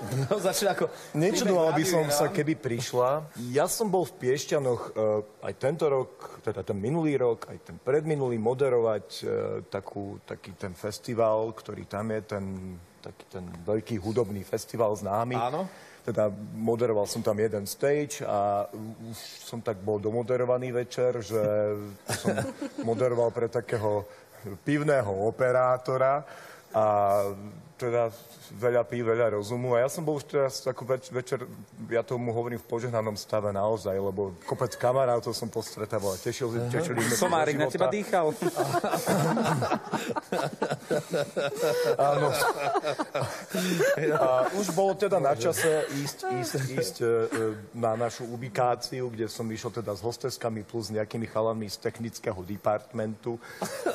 No, začne ako... Nečudoval by som sa, keby prišla. Ja som bol v Piešťanoch uh, aj tento rok, teda ten minulý rok, aj ten predminulý moderovať uh, takú, taký ten festival, ktorý tam je, ten taký ten veľký hudobný festival známy. Áno. Teda moderoval som tam jeden stage a už som tak bol domoderovaný večer, že som [LAUGHS] moderoval pre takého pivného operátora a teda veľa pí, veľa rozumu. A ja som bol už teraz ako več, večer, ja tomu hovorím v požehnanom stave naozaj, lebo kopec kamarátov som postretával a tešil, uh-huh. tešili sme Somárik na teba dýchal. [LAUGHS] Áno. A už bolo teda na čase ísť, ísť, ísť e, e, na našu ubikáciu, kde som išiel teda s hosteskami plus nejakými chalami z technického departmentu.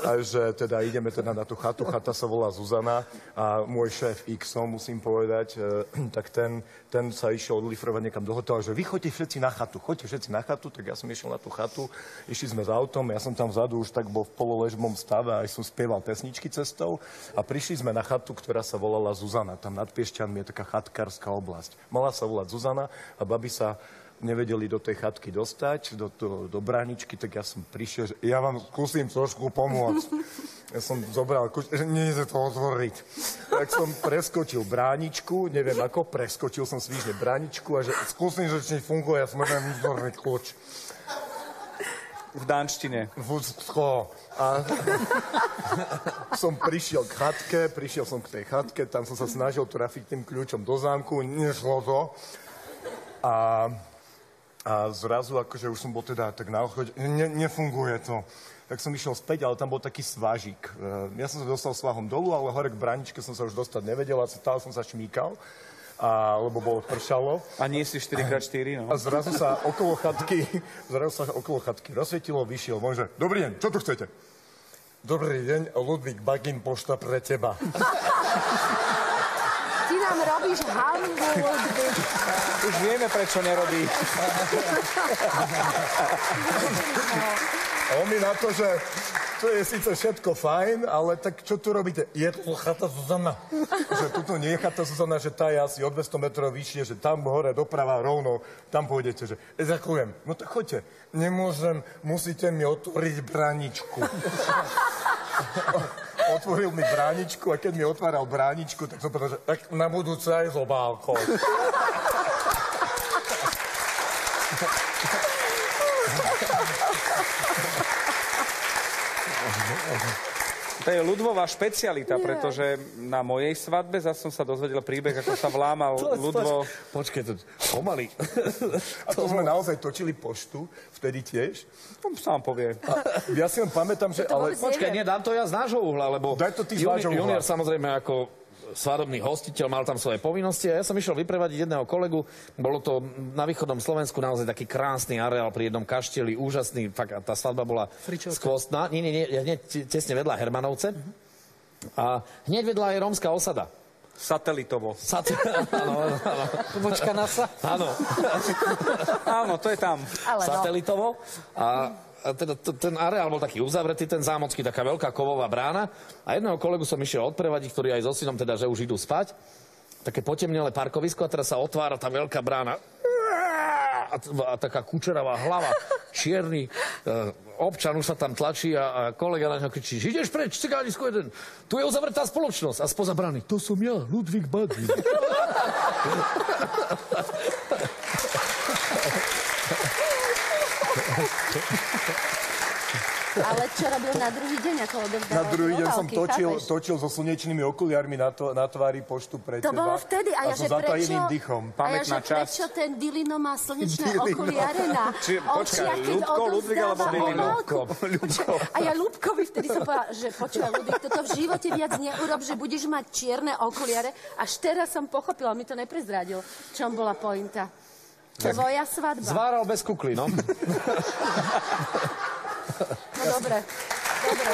A že teda ideme teda na tú chatu. Chata sa volá Zuzana a môj šéf Xom, musím povedať, e, [CLEARS THROAT] tak ten, ten sa išiel odlifrovať niekam do hotela, že vy choďte všetci na chatu, choďte všetci na chatu, tak ja som išiel na tú chatu, išli sme s autom, ja som tam vzadu už tak bol v pololežbom stave a aj som spieval pesničky cestou a prišli sme na chatu, ktorá sa volala Zuzana. Tam nad Piešťanmi je taká chatkárska oblasť. Mala sa volať Zuzana a babi sa nevedeli do tej chatky dostať, do, do, do bráničky, tak ja som prišiel, že ja vám skúsim trošku pomôcť. Ja som zobral, že nie to otvoriť. Tak som preskočil bráničku, neviem ako, preskočil som svížne bráničku a že skúsim, že či funguje, ja som vytvorniť kľúč. V dánštine. Vúcko. A [LAUGHS] som prišiel k chatke, prišiel som k tej chatke, tam som sa snažil trafiť tým kľúčom do zámku, nešlo to. A, a zrazu, akože už som bol teda tak na odchode, ne, nefunguje to. Tak som išiel späť, ale tam bol taký svážik. E, Ja som sa dostal svahom dolu, ale hore k braničke som sa už dostať nevedel a stále som sa šmíkal. A, lebo bolo pršalo. A nie si 4x4, no. A zrazu sa okolo chatky, zrazu sa okolo chatky rozsvietilo, vyšiel že dobrý deň, čo tu chcete? Dobrý deň, Ludvík Bagin, pošta pre teba. [LAUGHS] Nám robíš hanbu, Ludvík. Už vieme, prečo nerobí. A on mi na to, že to je síce všetko fajn, ale tak čo tu robíte? Je tu chata Zuzana. že tuto nie je chata Zuzana, že tá je asi o 200 metrov vyššie, že tam hore doprava rovno, tam pôjdete, že e, ďakujem. No tak choďte. Nemôžem, musíte mi otvoriť bráničku. [LAUGHS] Otvoril mi bráničku a keď mi otváral bráničku, tak som povedal, že tak na budúce aj s obálkou. To je ľudvová špecialita, pretože na mojej svadbe zase som sa dozvedel príbeh, ako sa vlámal [LAUGHS] ľudvo... Počkej, to pomaly. [LAUGHS] A to sme naozaj točili poštu, vtedy tiež. On sám povie. A ja si len pamätám, že... Ale... Počkaj, nie, dám to ja z nášho uhla, lebo Daj to ty z juni, vášho uhla. junior samozrejme ako svadobný hostiteľ, mal tam svoje povinnosti a ja som išiel vyprevadiť jedného kolegu. Bolo to na východnom Slovensku naozaj taký krásny areál pri jednom kaštieli, úžasný, fakt, a tá svadba bola Fričovka. skvostná. Nie, nie, nie, hneď te- tesne vedľa Hermanovce. A hneď vedľa je rómska osada. Satelitovo. Sat... [LAUGHS] áno, áno. Pobočka NASA. Áno. [LAUGHS] Áno, to je tam. Ale no. satelitovo. A teda ten areál bol taký uzavretý, ten zámocký, taká veľká kovová brána. A jedného kolegu som išiel odprevadiť, ktorý aj so synom, teda, že už idú spať. Také potemnelé parkovisko a teraz sa otvára tá veľká brána. A, a taká kučeravá hlava, čierny e, občan už sa tam tlačí a, a kolega na ňo kričí, ideš preč, cigánisko jeden, tu je uzavretá spoločnosť. A spoza brány, to som ja, Ludvík Bagin. [LAUGHS] Ale čo robil na druhý deň, ako odovzdával Na druhý deň som točil, chápeš? točil so slnečnými okuliarmi na, to, na tvári poštu pre To teba. bolo vtedy. A ja, som že prečo, dychom. a ja, že prečo ten Dilino má slnečné Dilino. okuliare na [LAUGHS] Či- očiach, keď Ľudko, Ludvík alebo Dilino? A ja Ľubkovi vtedy som povedala, že počúvaj, Ludvík, toto v živote viac neurob, že budeš mať čierne okuliare. Až teraz som pochopila, mi to neprezradil, čom bola pointa. Tvoja svadba. Zváral bez kukly, no. [LAUGHS] No dobre, dobre.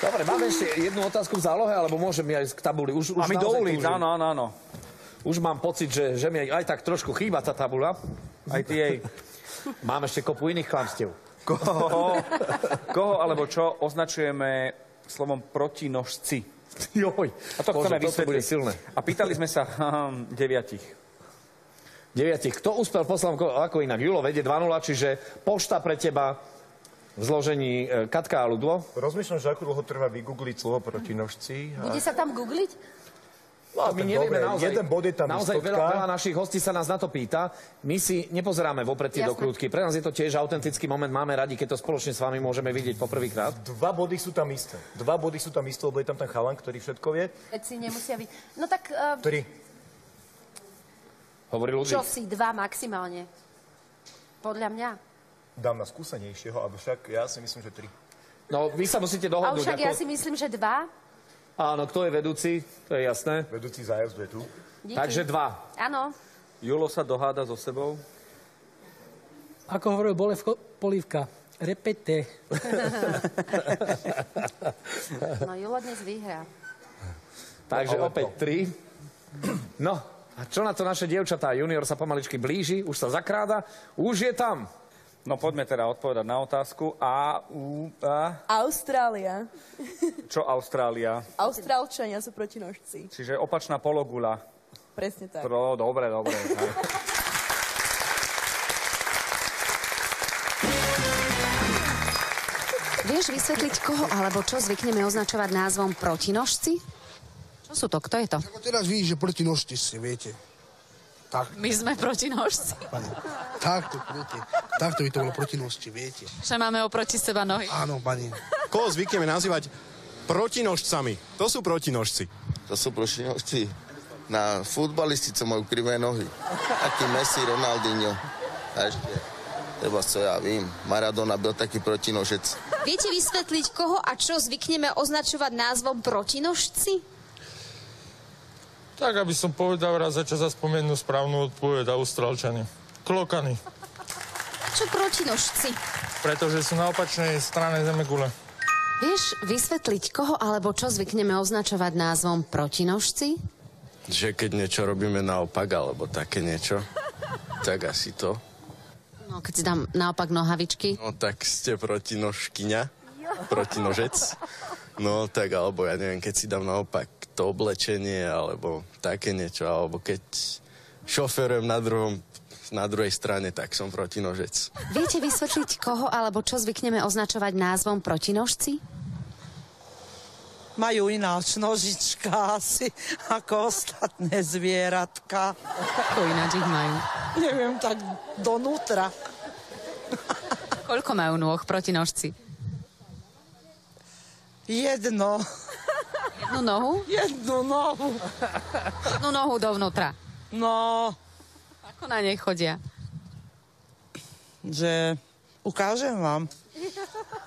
Dobre, máme ešte jednu otázku v zálohe, alebo môžem ísť k tabuli? Už, už A my naozaj do ulic, túžim. áno, áno, áno. Už mám pocit, že, že mi aj tak trošku chýba tá tabula. Aj ty jej. Mám ešte kopu iných klamstiev. Koho, koho alebo čo označujeme slovom protinožci? Joj. A to Bože, chceme toto vysvetliť. silné. A pýtali sme sa [LAUGHS] hm, deviatich. Deviatich. Kto uspel v poslednom kole? Ako inak? Julo vedie 2-0, čiže pošta pre teba v zložení e, Katka a Ludvo. Rozmýšľam, že ako dlho trvá vygoogliť slovo proti nožci. Bude sa tam googliť? No, my nevieme dobre, naozaj, jeden bod je tam naozaj veľa, veľa našich hostí sa nás na to pýta. My si nepozeráme vopred tie Jasné. dokrútky. Pre nás je to tiež autentický moment. Máme radi, keď to spoločne s vami môžeme vidieť poprvýkrát. Dva body sú tam isté. Dva body sú tam isté, lebo je tam ten chalan, ktorý všetko vie. Veci nemusia byť. No tak, uh, Tri. Hovorí ľudí. čo si, dva maximálne. Podľa mňa. Dám na skúsenejšieho, ale však ja si myslím, že tri. No, vy sa musíte A dohodnúť. však ako... ja si myslím, že dva. Áno, kto je vedúci, to je jasné. Vedúci zájazdu je tu. Díky. Takže dva. Áno. Julo sa doháda so sebou. Ako hovoril Bolev Polívka, repete. No Julo dnes vyhrá. Takže Ale opäť tri. No, a čo na to naše dievčatá? Junior sa pomaličky blíži, už sa zakráda, už je tam. No poďme teda odpovedať na otázku. A, U, A, Austrália. čo Austrália? Austrálčania sú protinožci. Čiže opačná pologula. Presne tak. No, dobre, dobre. Vieš vysvetliť, koho alebo čo zvykneme označovať názvom protinožci? Čo sú to? Kto je to? Ako teraz vidíš, že proti nožci si, viete. Tak, My sme protinožci. pani. Takto, viete. Takto by to bolo proti nožci, viete. Že máme oproti seba nohy. Áno, pani. Koho zvykneme nazývať protinožcami? To sú protinožci. To sú protinožci. Na futbalisti, co majú krivé nohy. Taký Messi, Ronaldinho. A ešte, treba co ja vím, Maradona byl taký protinožec. Viete vysvetliť, koho a čo zvykneme označovať názvom protinožci? Tak, aby som povedal raz za čas a spomenul správnu odpoveď Austrálčany. Klokany. Čo protinožci? Pretože sú na opačnej strane Zemegule. Vieš vysvetliť, koho alebo čo zvykneme označovať názvom protinožci? Že keď niečo robíme naopak, alebo také niečo, [LAUGHS] tak asi to. No, keď si dám naopak nohavičky. No tak ste protinožkyňa, protinožec. No tak, alebo ja neviem, keď si dám naopak to oblečenie, alebo také niečo, alebo keď šoferujem na, druhom, na druhej strane, tak som protinožec. Viete vysvetliť, koho alebo čo zvykneme označovať názvom protinožci? Majú ináč nožička asi ako ostatné zvieratka. Ako ináč ich majú? Neviem, tak donútra. Koľko majú nôh protinožci? Jedno. Jednu nohu? Jednu nohu. Jednu nohu dovnútra. No, Ako na nej chodia? že ukážem vám,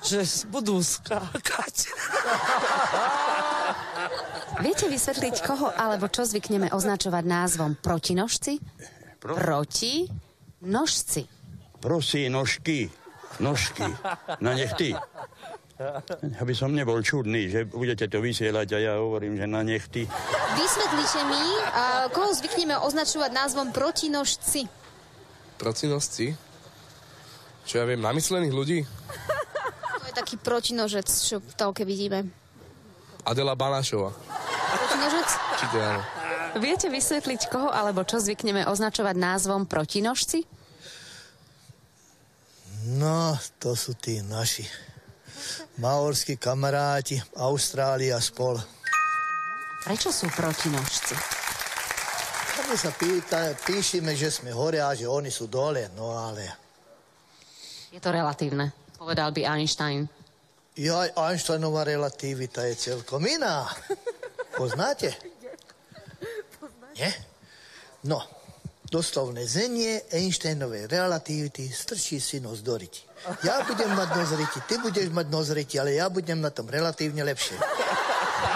že budú skákať. Viete vysvetliť, koho alebo čo zvykneme označovať názvom protinožci? Proti nožci. Prosí, nožky, nožky, na nechty. [LAUGHS] Aby som nebol čudný, že budete to vysielať a ja hovorím, že na nechty. Vysvetlite mi, a koho zvykneme označovať názvom protinožci? Protinožci? Čo ja viem, namyslených ľudí? [LAUGHS] To je taký protinožec, čo v telke vidíme. Adela Banášova. Protinožec? Či to áno? Viete vysvetliť, koho alebo čo zvykneme označovať názvom protinožci? No, to sú tí naši maorskí kamaráti, Austrália spol. Prečo sú protinožci? My sa pýta, píšime, že sme hore a že oni sú dole, no ale... Je to relatívne, povedal by Einstein. Ja, Einsteinová relativita je celkom iná. [LAUGHS] Poznáte? Nie? No, doslovné zenie Einsteinovej relativity strčí si nos do riti. Ja budem mať nos riti, ty budeš mať nos riti, ale ja budem na tom relatívne lepšie.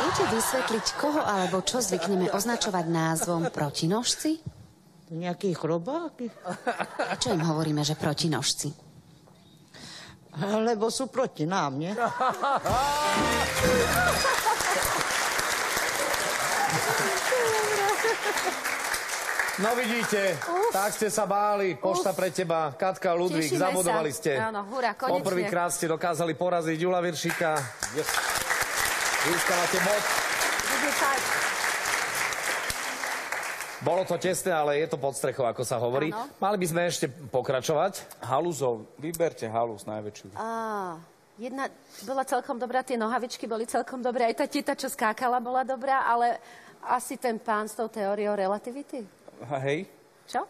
Viete vysvetliť, koho alebo čo zvykneme označovať názvom protinožci? Nejaký chrobáky? Čo im hovoríme, že protinožci? Lebo sú proti nám, nie? [LAUGHS] No vidíte, tak ste sa báli. Pošta pre teba, Katka, Ludvík, Tešíme zabudovali sa. ste. Áno, hurá, konečne. Poprvýkrát ste dokázali poraziť Jula Viršika. Yes. Získavate bod. Bolo to tesné, ale je to pod strechou, ako sa hovorí. Áno. Mali by sme ešte pokračovať. Halúzov, vyberte halúz najväčšiu. Á, jedna bola celkom dobrá, tie nohavičky boli celkom dobré, aj tá teta, čo skákala, bola dobrá, ale asi ten pán s tou teóriou relativity. Hej. Čo?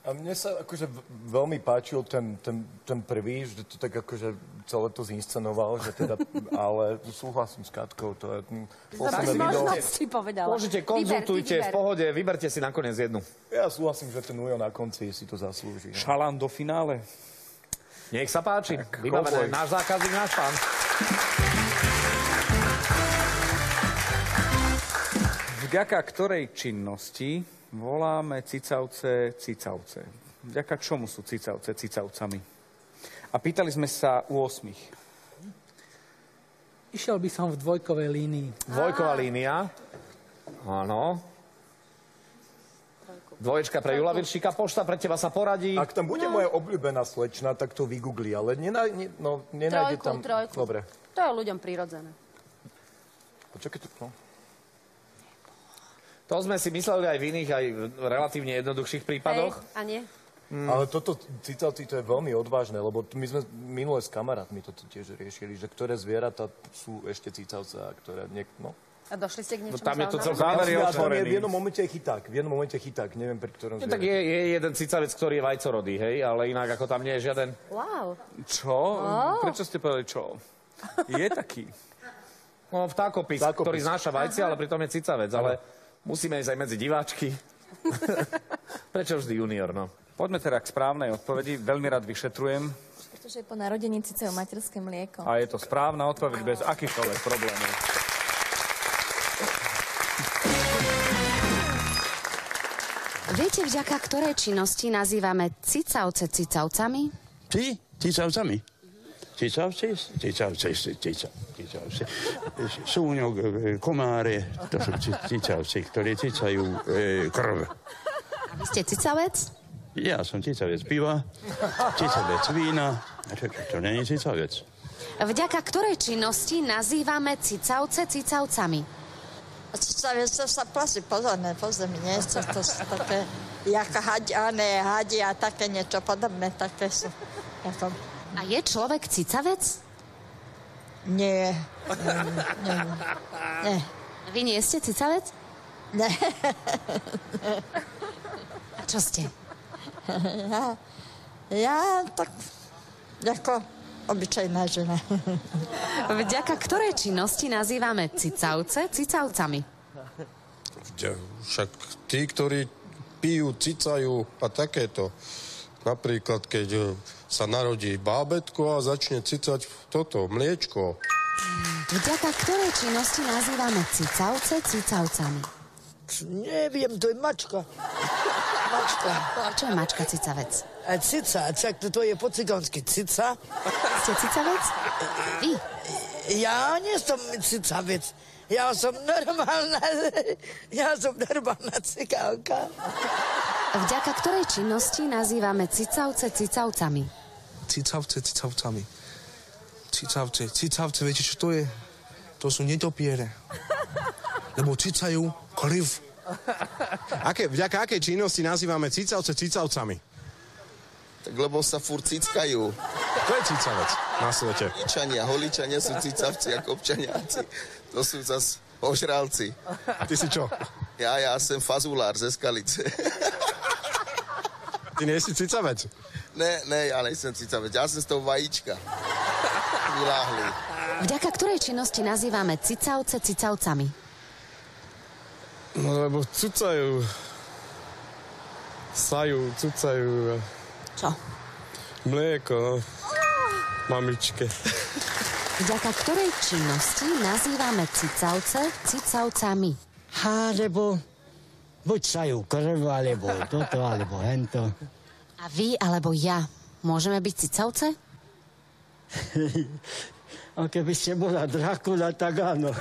A mne sa akože v- veľmi páčil ten, ten, ten prvý, že to tak akože celé to zinscenoval, že teda, [LAUGHS] ale súhlasím s Katkou, to je... Som videl- možnosti povedala. Môžete, Vyber, konzultujte v vyber. pohode, vyberte si nakoniec jednu. Ja súhlasím, že ten Ujo na konci si to zaslúži. no. Šalán do finále. Nech sa páči. Vybavené. Náš zákazník, náš pán. Vďaka ktorej činnosti voláme cicavce cicavce? Vďaka čomu sú cicavce cicavcami? A pýtali sme sa u osmých. Išiel by som v dvojkovej línii. Dvojková línia. Áno. Dvoječka pre Jula Viršíka, pošta pre teba sa poradí. Ak tam bude moja obľúbená slečna, tak to vygoogli, ale nená, ne, no, nenájde Trojku, tam... trojku. Dobre. To je ľuďom prirodzené. Počakajte, no. To sme si mysleli aj v iných, aj v relatívne jednoduchších prípadoch. Hej, a nie? Mm. Ale toto citálci to je veľmi odvážne, lebo my sme minule s kamarátmi toto tiež riešili, že ktoré zvieratá sú ešte cicavce a ktoré... Nie, no. A došli ste k niečomu tam je to celkom- Záver je otvorený. v jednom momente je chyták, v jednom momente chyták, neviem pri ktorom No, tak je, je jeden cicavec, ktorý je vajcorodý, hej, ale inak ako tam nie je žiaden... Wow. Čo? Oh. Prečo ste povedali čo? [LAUGHS] Je taký. No, vtákopis, Vtákopis. ktorý znáša vajcia, ale pritom je cicavec, ale musíme ísť aj medzi diváčky. [LAUGHS] Prečo vždy junior, no? Poďme teda k správnej odpovedi. Veľmi rád vyšetrujem. Pretože po narodení cicajú materské mlieko. A je to správna odpoveď bez akýchkoľvek problémov. Viete, vďaka ktorej činnosti nazývame cicavce cicavcami? Ty? Cicavcami? Cicavci? Cicavci, cica- cicavci. Súňok, komáre, to sú ci- cicavci, ktorí cicajú e, krv. A vy ste cicavec? Ja som cicavec piva, cicavec vína. A to není cicavec. Vďaka ktorej činnosti nazývame cicavce cicavcami? Cicavec to sa plasí po zemi, po zemi, nie? To, to sú také, jak haďané, hadi a také niečo podobné, také sú. Ako, A je človek cicavec? nie, nie, nie, nie. Vy nie ste cicavec? Nie. A čo ste? Ja, ja tak, ako obyčajná žena. Vďaka ktorej činnosti nazývame cicavce cicavcami? Však tí, ktorí pijú, cicajú a takéto. Napríklad, keď sa narodí bábetko a začne cicať toto, mliečko. Vďaka ktorej činnosti nazývame cicavce cicavcami? Neviem, to je mačka. Mačka. Čo je mačka cicavec? A cica, čak to, to je po cigánsky. Cica. Ste cicavec? Vy? Ja nie som cicavec. Ja som normálna, ja som normálna cigánka. Vďaka ktorej činnosti nazývame cicavce cicavcami? Cicavce cicavcami. Cicavce, cicavce, viete čo to je? To sú netopiere. [LAUGHS] Lebo cicajú kriv. Aké, vďaka akej činnosti nazývame cicavce cicavcami? Tak lebo sa furt cickajú. To je cicavec na svete. Holičania, holičania sú cicavci ako občaniaci. To sú zas ožralci. Ty si čo? Ja, ja som fazulár ze Skalice. [LAUGHS] Ty nie si cicavec? Ne, ne, ja nejsem cicavec, ja som z toho vajíčka. [LAUGHS] Vyláhli. Vďaka ktorej činnosti nazývame cicavce cicavcami? No lebo cucajú. Sajú, cucajú. Čo? Mlieko, no. Mamičke. Vďaka ktorej činnosti nazývame cicavce cicavcami? Ha, lebo buď sajú krv, alebo toto, alebo hento. A vy alebo ja môžeme byť cicavce? [LAUGHS] A keby ste bola Drakula, tak áno. [LAUGHS]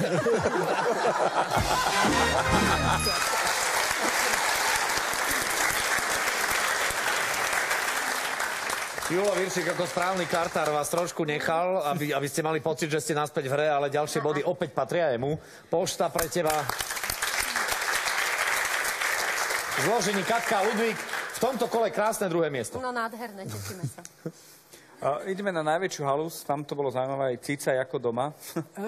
Julo Viršik ako správny kartár vás trošku nechal, aby, aby ste mali pocit, že ste naspäť v hre, ale ďalšie body opäť patria jemu. Pošta pre teba. Zložení Katka a Ludvík. V tomto kole krásne druhé miesto. No nádherné, tešíme sa. A ideme na najväčšiu halus, tam to bolo zaujímavé, aj Cica ako doma.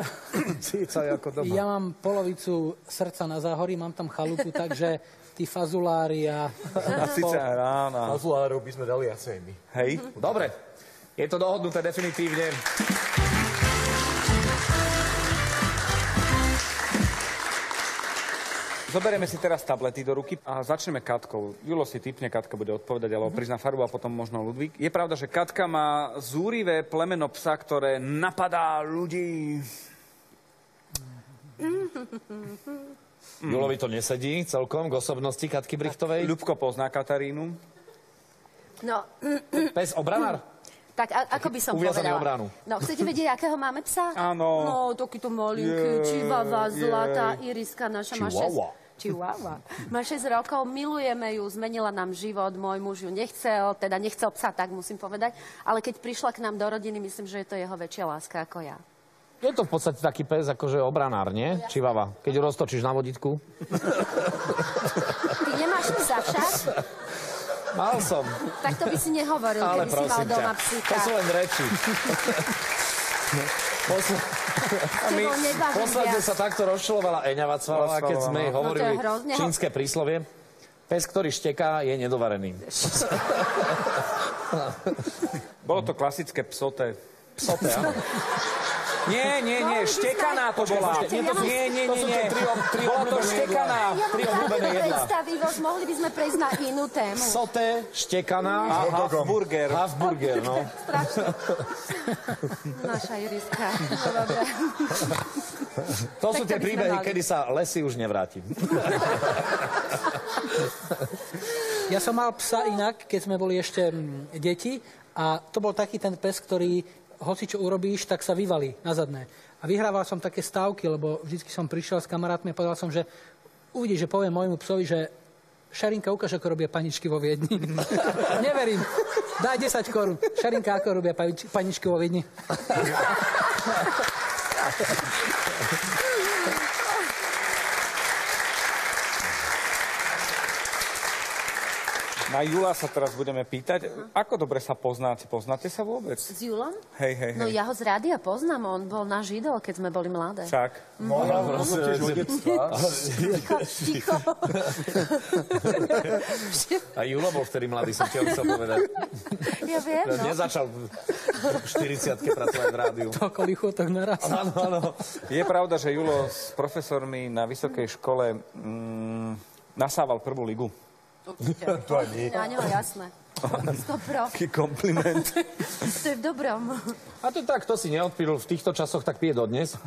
[COUGHS] Cica ako Ja mám polovicu srdca na záhorí, mám tam chalupu, takže tí fazulári a... A Cica rána. Fazulárov by sme dali asi aj my. Hej. Dobre, je to dohodnuté definitívne. Zoberieme si teraz tablety do ruky a začneme Katkou. Julo si typne, Katka bude odpovedať, ale prizná farbu a potom možno Ludvík. Je pravda, že Katka má zúrivé plemeno psa, ktoré napadá ľudí. [LAUGHS] Julovi to nesedí celkom k osobnosti Katky Brichtovej. Ľubko pozná Katarínu. No. [CLEARS THROAT] Pes obranár? [CLEARS THROAT] Tak, ako by som Uviazaný povedala. obranu. No, chcete vedieť, akého máme psa? Áno. No, takýto malinký, čivava, zlatá iriska, naša má 6, Chihuahua. [LAUGHS] Má 6 rokov, milujeme ju, zmenila nám život, môj muž ju nechcel, teda nechcel psa, tak musím povedať, ale keď prišla k nám do rodiny, myslím, že je to jeho väčšia láska ako ja. Je to v podstate taký pes, akože obranár, nie? Čivava. Keď ju roztočíš na vodítku. [LAUGHS] Ty nemáš psa však? Mal som. Tak to by si nehovoril, Ale keby si mal doma ťa, psíka. to sú len reči. [LAUGHS] Posl- [LAUGHS] Posledne sa takto rozčulovala Eňa Vacvalová, keď sme jej no. hovorili No hrozne. čínske príslovie. Pes, ktorý šteká, je nedovarený. [LAUGHS] Bolo to klasické psoté. Psoté, áno. [LAUGHS] Nie, nie, nie, štekaná to bola. Mám- Nie, nie, To nie, nie. Bola to štekaná. Ja mám Tri obľúbené jedlá. predstavivosť, mohli by sme prejsť na inú tému. Soté, štekaná A Habsburger. Habsburger, no. Strašne. Naša Iriska. No, dobre. To sú Tak tie to by sme príbehy, mali. kedy sa lesy už nevráti. Ja som mal psa inak, keď sme boli ešte mm, deti a to bol taký ten pes, ktorý hoci čo urobíš, tak sa vyvalí na zadné. A vyhrával som také stávky, lebo vždy som prišiel s kamarátmi a povedal som, že uvidíš, že poviem môjmu psovi, že Šarinka, ukáž, ako robia paničky vo Viedni. [LAUGHS] Neverím. Daj 10 korún. Šarinka, ako robia panič- paničky vo Viedni. [LAUGHS] Na Jula sa teraz budeme pýtať, ako dobre sa poznáte? Poznáte sa vôbec? S Julom? Hej, hej, No hej. ja ho z rádia poznám, on bol náš idol, keď sme boli mladé. Však. No, ja som tiež od detstva. Ticho, ticho. [LAUGHS] A Julo bol vtedy mladý, som ti chcel povedať. Ja viem, no. Nezačal v 40 pracovať v rádiu. Toľko lichotok naraz. Áno, áno. Je pravda, že Julo s profesormi na vysokej škole mm, nasával prvú ligu. Určite. [LAUGHS] To. Na neho jasné. Stopro. Taký kompliment. [LAUGHS] To je v dobrom. A to tak, to si neodpil v týchto časoch, tak pije dodnes. [LAUGHS]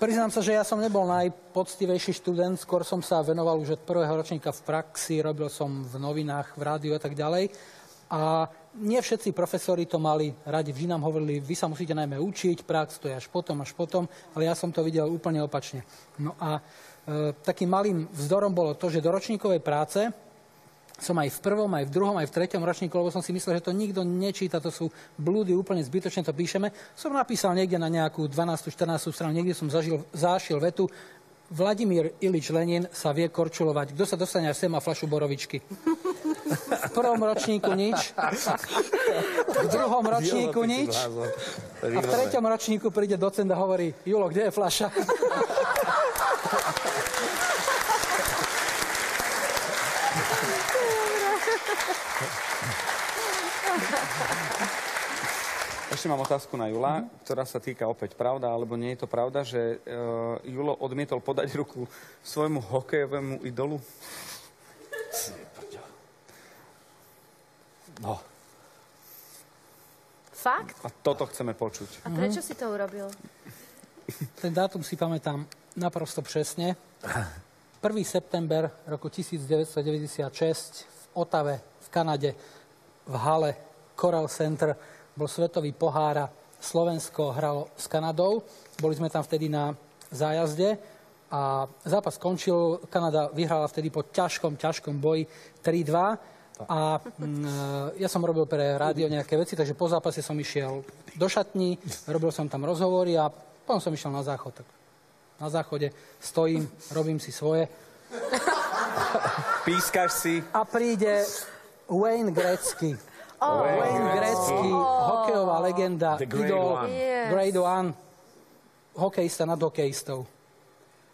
Priznám sa, že ja som nebol najpoctivejší študent, skôr som sa venoval už od prvého ročníka v praxi, robil som v novinách, v rádiu a tak ďalej. A nie všetci profesori to mali radi. Vždy nám hovorili, vy sa musíte najmä učiť, prax to je až potom, až potom, ale ja som to videl úplne opačne. No a takým malým vzdorom bolo to, že do ročníkovej práce som aj v prvom, aj v druhom, aj v treťom ročníku, lebo som si myslel, že to nikto nečíta, to sú blúdy, úplne zbytočne to píšeme. Som napísal niekde na nejakú 12. 14. stranu, niekde som zažil, zašiel vetu, Vladimír Ilič Lenin sa vie korčulovať. Kto sa dostane až sem má flašu borovičky? [LAUGHS] V prvom ročníku nič. V druhom ročníku nič. A v treťom ročníku príde docent a hovorí, Julo, kde je flaša? [LAUGHS] Ešte mám otázku na Jula, ktorá sa týka opäť pravda, alebo nie je to pravda, že uh, Julo odmietol podať ruku svojmu hokejovému idolu? No. Fakt? A toto chceme počuť. A prečo si to urobil? Ten dátum si pamätám naprosto presne. 1. september roku 1996 v Otave v Kanade v hale Coral Center bol svetový pohár a Slovensko hralo s Kanadou. Boli sme tam vtedy na zájazde a zápas skončil. Kanada vyhrala vtedy po ťažkom, ťažkom boji 3-2. A mm, ja som robil pre rádio nejaké veci, takže po zápase som išiel do šatní, robil som tam rozhovory a potom som išiel na záchod. Tak na záchode, stojím, robím si svoje. Pískaš si. A príde Wayne Gretzky. Oh. Wayne Gretzky, hokejová legenda, The great idol, one. Yes. grade one, hokejista nad hokejistou.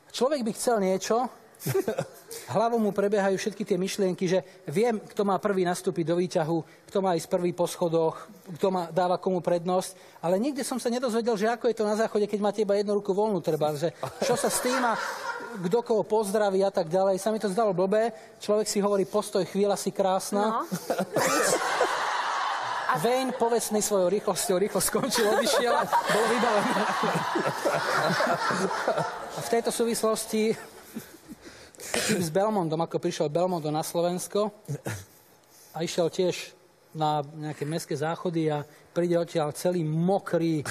Človek by chcel niečo, [LAUGHS] hlavou mu prebiehajú všetky tie myšlienky, že viem, kto má prvý nastúpiť do výťahu, kto má ísť prvý po schodoch, kto má, dáva komu prednosť, ale nikde som sa nedozvedel, že ako je to na záchode, keď máte iba jednu ruku voľnú, treba, že čo sa s tým a kto koho pozdraví a tak ďalej. Sa mi to zdalo blbé. Človek si hovorí, postoj, chvíľa si krásna. No. [LAUGHS] Vane povestný svojou rýchlosťou rýchlo skončil, odišiel a bolo vybavené. A v tejto súvislosti tým s Belmondom, ako prišiel Belmondo na Slovensko a išiel tiež na nejaké mestské záchody a príde odtiaľ celý mokrý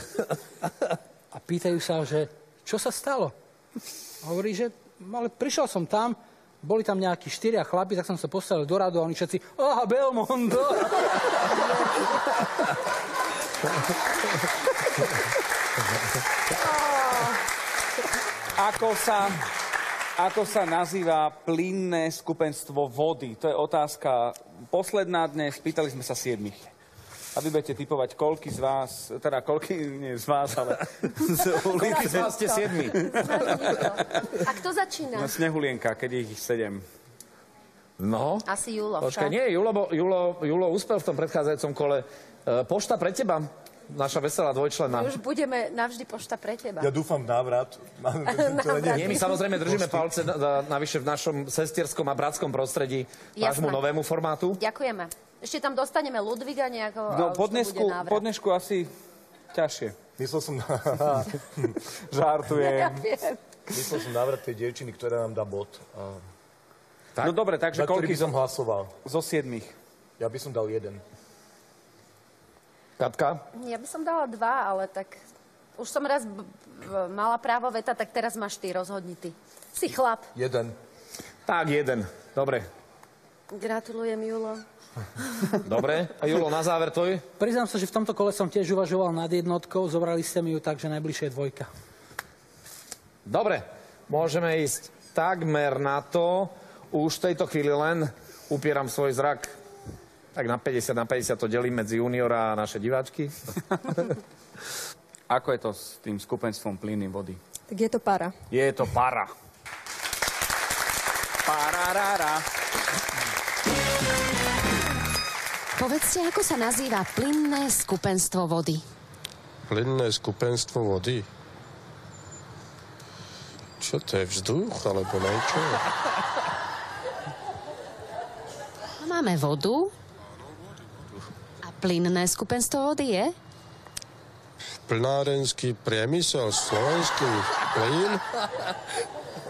a pýtajú sa, že čo sa stalo? A hovorí, že ale prišiel som tam, boli tam nejakí štyria chlapi, tak som sa postavil do radu a oni všetci, aha, Belmondo! [LAUGHS] Ako sa, ako sa nazýva plynné skupenstvo vody? To je otázka posledná dnes. Pýtali sme sa siedmých. A vy budete typovať, koľky z vás, teda koľky, nie z vás, ale z [LAUGHS] Koľký z vás ste siedmi? [LAUGHS] A kto začína? Na Snehulienka, keď je ich sedem. No. Asi Julo. Počkaj, nie, Julo, bo- Julo, Julo úspel v tom predchádzajúcom kole. E, pošta pre teba, naša veselá dvojčlená. Už budeme navždy pošta pre teba. Ja dúfam v návrat. [LAUGHS] Návrat. Nie, my samozrejme držíme palce na, na, navyše v našom sestierskom a bratskom prostredí vášmu novému formátu. Ďakujeme. Ešte tam dostaneme Ludviga nejako. No, a už po to dnesku, bude návrat. po dnešku asi ťažšie. Myslel som, [LAUGHS] Žartujem. Ja myslel som návrat tej dievčiny, ktorá nám dá bod. A No dobre, takže za ktorý koľky by som hlasoval? zo siedmých? Ja by som dal jeden. Katka? Ja by som dala dva, ale tak... Už som raz mala právo veta, tak teraz máš ty, rozhodni ty. Si chlap. Jeden. Tak, jeden. Dobre. Gratulujem, Julo. [LAUGHS] Dobre. A Julo, na záver tvoj? Priznám sa, že v tomto kole som tiež uvažoval nad jednotkou, zobrali ste mi ju tak, že najbližšie je dvojka. Dobre. Môžeme ísť takmer na to. Už v tejto chvíli len upieram svoj zrak tak na 50 na 50 to delím medzi juniora a naše diváčky. [LAUGHS] Ako je to s tým skupenstvom plyny vody? Tak je to para. Je to para. Pararara. Povedzte, ako sa nazýva plynné skupenstvo vody. Plynné skupenstvo vody. Čo to je, vzduch alebo niečo? Máme vodu. A plynné skupenstvo vody je? Plnárenský priemysel, slovenský plyn?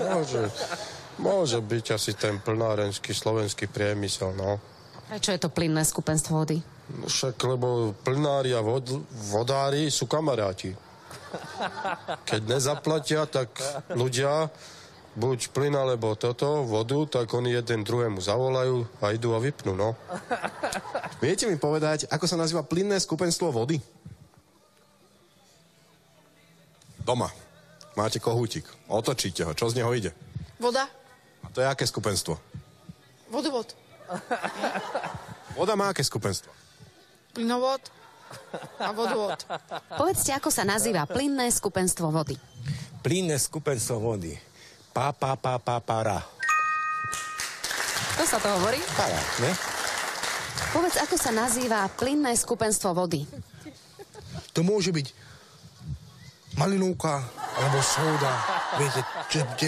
Môže, môže byť asi ten plnárenský slovenský priemysel, no. Prečo je to plynné skupenstvo vody? No Však, lebo plnári a vod, vodári sú kamaráti. Keď nezaplatia, tak ľudia buď plyn alebo toto, vodu, tak oni jeden druhému zavolajú a idú a vypnú, no. Viete mi povedať, ako sa nazýva plynné skupenstvo vody? Doma. Máte kohútik. Otočíte ho. Čo z neho ide? Voda, A to je aké skupenstvo? vodovod, [LAUGHS] Voda má aké skupenstvo? plynovod a vodovod. Povedzte, ako sa nazýva plynné skupenstvo vody. Plynné skupenstvo vody. Pa, pa, pa, pa, para. Čo sa to hovorí? Para, ne? Povedz, ako sa nazýva plynné skupenstvo vody. To môže byť malinovka alebo souda. Viete,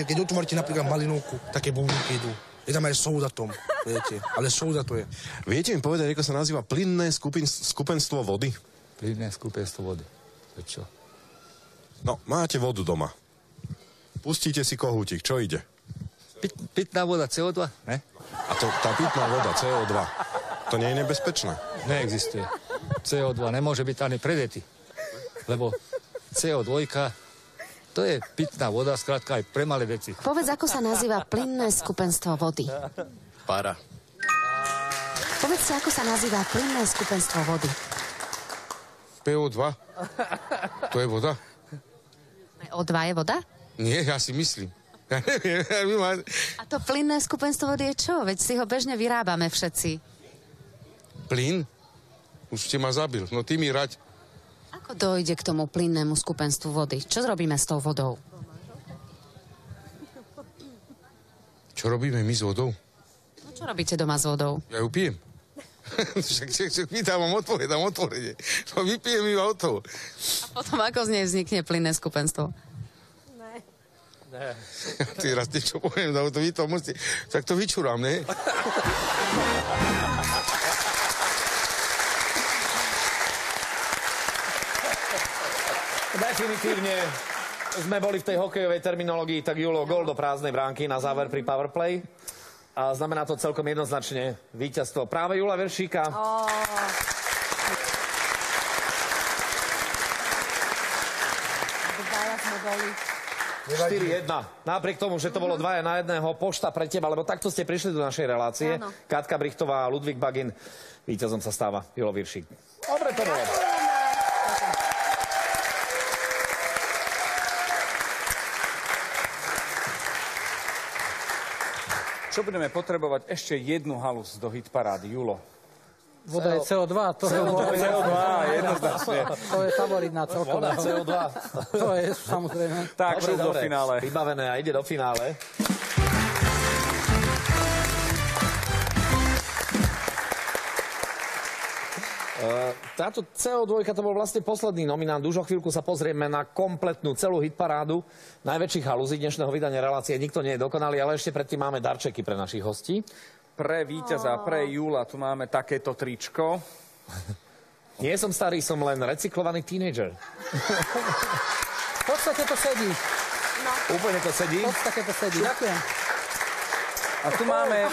keď otvoríte napríklad malinovku, také bublinky idú. Je tam aj souda tom, viete. Ale souda to je. Viete mi povedať, ako sa nazýva plynné skupin, skupenstvo vody? Plynné skupenstvo vody. To čo? No, máte vodu doma. Pustíte si kohútik. Čo ide? Pit, pitná voda CO2, ne? A to, tá pitná voda, CO2, to nie je nebezpečné? Neexistuje. CO2 nemôže byť ani pre deti. Lebo CO2 to je pitná voda, skrátka aj pre malé deti. Povedz, ako sa nazýva plynné skupenstvo vody. Para. Povedzte, ako sa nazýva plynné skupenstvo vody. PO2? To je voda? O2 je voda? Nie, ja si myslím. [LAUGHS] Ja neviem, ja ma... A to plynné skupenstvo vody je čo? Veď si ho bežne vyrábame všetci. Plyn? Už ste ma zabil. No ty mi rať. Ako dojde k tomu plynnému skupenstvu vody? Čo zrobíme s tou vodou? Čo robíme my s vodou? Čo robíte doma s vodou? Ja ju pijem. [LAUGHS] však, však, však pýtam vám odpoveď, dám otvorenie. No vypijem o to. A potom ako z nej vznikne plynné skupenstvo? [LAUGHS] Ty raz niečo poviem, no to vy to musíte... Tak to vyčurám, ne? Definitívne sme boli v tej hokejovej terminológii, tak Julo, gol do prázdnej bránky na záver pri powerplay. A znamená to celkom jednoznačne víťazstvo práve Jula Veršíka. Sme boli. 4-1. Napriek tomu, že to bolo dvaja na jedného, pošta pre teba, lebo takto ste prišli do našej relácie. Áno. Katka Brichtová a Ludvík Bagin. Víťazom sa stáva Julo Viršík. Dobre to bolo. Čo budeme potrebovať? Ešte jednu halus do hitparády. Julo. Voda je CO2, to je, CO2, jednoznačne. to je favorit na celkové. Voda CO2. To je samozrejme. Tak, Dobre, do finále. Vybavené a ide do finále. Táto CO2 to bol vlastne posledný nominant. Už o chvíľku sa pozrieme na kompletnú celú hitparádu najväčších halúzí dnešného vydania relácie. Nikto nie je dokonalý, ale ešte predtým máme darčeky pre našich hostí. Pre víťaza, pre Júla tu máme takéto tričko. [LAUGHS] Nie som starý, som len recyklovaný tínedžer. [LAUGHS] V podstate to sedí. Úplne to sedí. V podstate to sedí. Ďakujem. A tu máme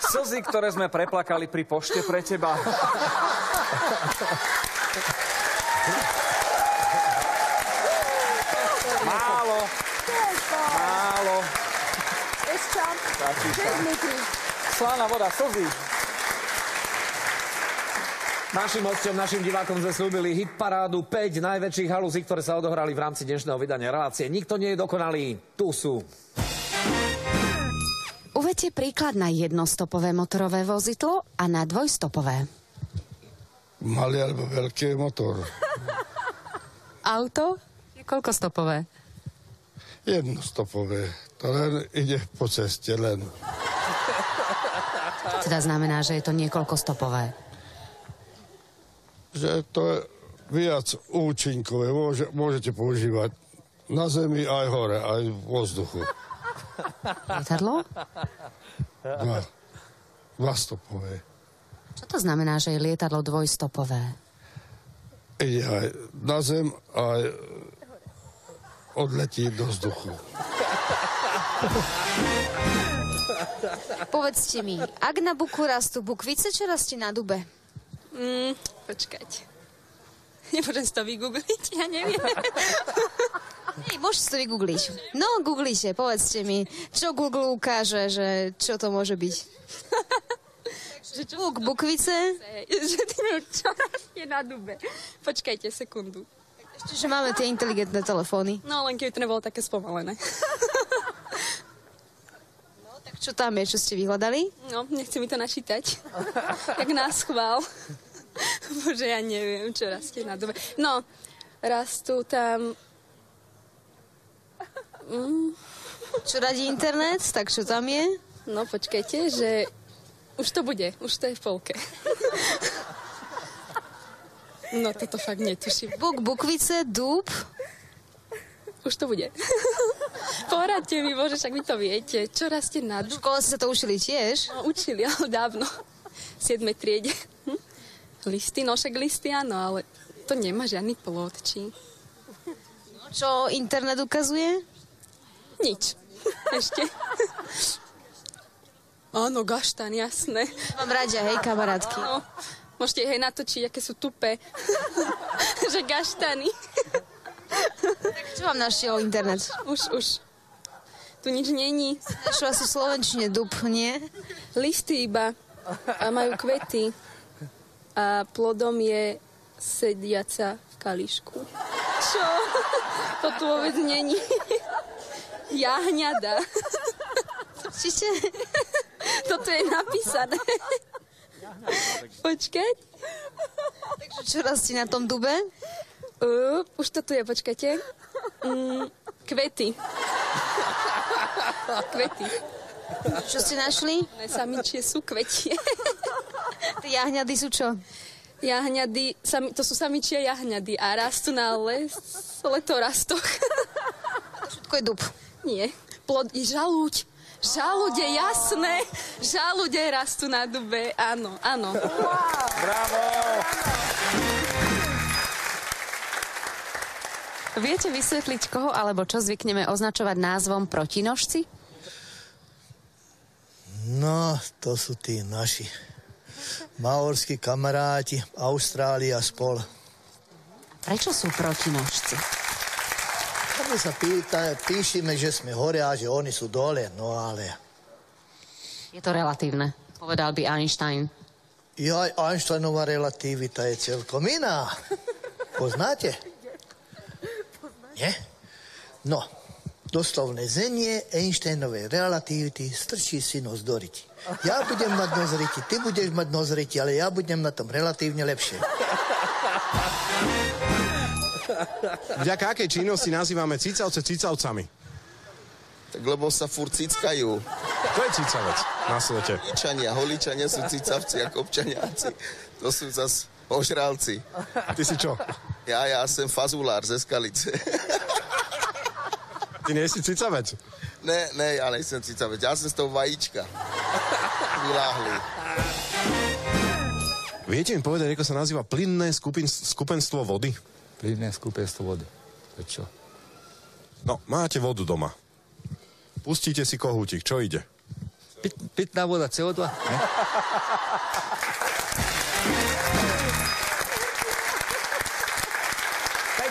slzy, ktoré sme preplakali pri pošte pre teba. [LAUGHS] Málo, málo. Ešte. Slaná voda, slzy. Našim hostom, našim divákom sme slúbili hit parádu 5 najväčších halúzí, ktoré sa odohrali v rámci dnešného vydania relácie. Nikto nie je dokonalý. Tu sú. Uvedte príklad na jednostopové motorové vozidlo a na dvojstopové. Malý alebo veľký motor. Auto je koľkostopové? Jednostopové. To len ide po ceste, len. To teda znamená, že je to niekoľkostopové. Že to je viac účinkové. Môže, môžete používať na zemi aj hore, aj v vzduchu. Lietadlo? Dva, dva stopové. Čo to znamená, že je lietadlo dvojstopové? Ide aj na zem, aj odletí do vzduchu. Povedzte mi, ak na buku rastú bukvice, čo rastie na dube? Mm, počkať. Nemôžem si to vygoogliť, ja neviem. Hej, môžeš to vygoogliť. No, googlite, povedzte mi, čo Google ukáže, že čo to môže byť. Buk, bukvice? Že ty neviem, čo rastie na dube. Počkajte sekundu. Ešte, že máme tie inteligentné telefóny. No, len keby to nebolo také spomalené. [LAUGHS] Tak čo tam je, čo ste vyhľadali? No, nechce mi to načítať. Jak nás chvál. Bože, ja neviem, čo rastie na dube. No, rastú tam... Mm. Čo radí internet? Tak čo tam je? No, počkajte, že už to bude, už to je v polke. No, toto fakt netuším. Buk, bukvice, dúb. Už to bude. Poradte mi, bože, však vy to viete. Čo rastie na V škole ste to učili tiež? No, učili, ale dávno. V 7. triede. Hm? Listy, no však listy áno, ale to nemá žiadny plod, či... Čo internet ukazuje? Nič. Ešte. Áno, gaštan, jasné. Mám radia, hej, kamarátky. No, môžete hej natočiť, aké sú tupé. [LAUGHS] že gaštany. Čo vám našiel internet? Už, už. Tu nič není. Našlo asi v Slovenčine dub, nie? Listy iba. A majú kvety. A plodom je sediaca v kališku. Čo? To tu vôbec není. Jahňada. Určite. [LAUGHS] Toto je napísané. Počkať. Takže čo rastie na tom dube? Uh, už to tu je, počkajte. Mm, kvety. Kvety. Čo ste našli? Ne, samičie sú kvetie. Tie jahňady sú čo? Jahňady, sami, to sú samičie jahňady a rastú na les, letorastoch. Všetko je dub. Nie, plod je žalúď. Žalúde, jasné. Žalúde rastú na dube, áno, áno. Bravo! Viete vysvetliť, koho alebo čo zvykneme označovať názvom protinožci? No, to sú tí naši maorskí kamaráti, Austrália spol. Prečo sú protinožci? A my sa pýta, píšime, že sme hore a že oni sú dole, no ale... Je to relatívne, povedal by Einstein. Jaj, Einsteinová relativita je celkom iná. Poznáte? Nie? No, doslovné zenie Einsteinovej relativity strčí si nos do riti. Ja budem mať nos riti, ty budeš mať nos riti, ale ja budem na tom relatívne lepšie. Vďaka akej činnosti nazývame cicavce cicavcami? Tak lebo sa furt cickajú. To je cicavec na svete. Holičania, holičania sú cicavci ako občaniaci. To sú zas ožralci. Ty si čo? Ja, ja som fazulár ze Skalice. Ty nie si cicavec? Ne, ne, ja nejsem cicavec. Ja som z toho vajíčka. Vyláhli. Viete mi povedať, ako sa nazýva plynné skupin, skupenstvo vody? Plynné skupenstvo vody. Prečo? No, máte vodu doma. Pustíte si kohútik, čo ide? Pit, pitná voda CO2? Ne?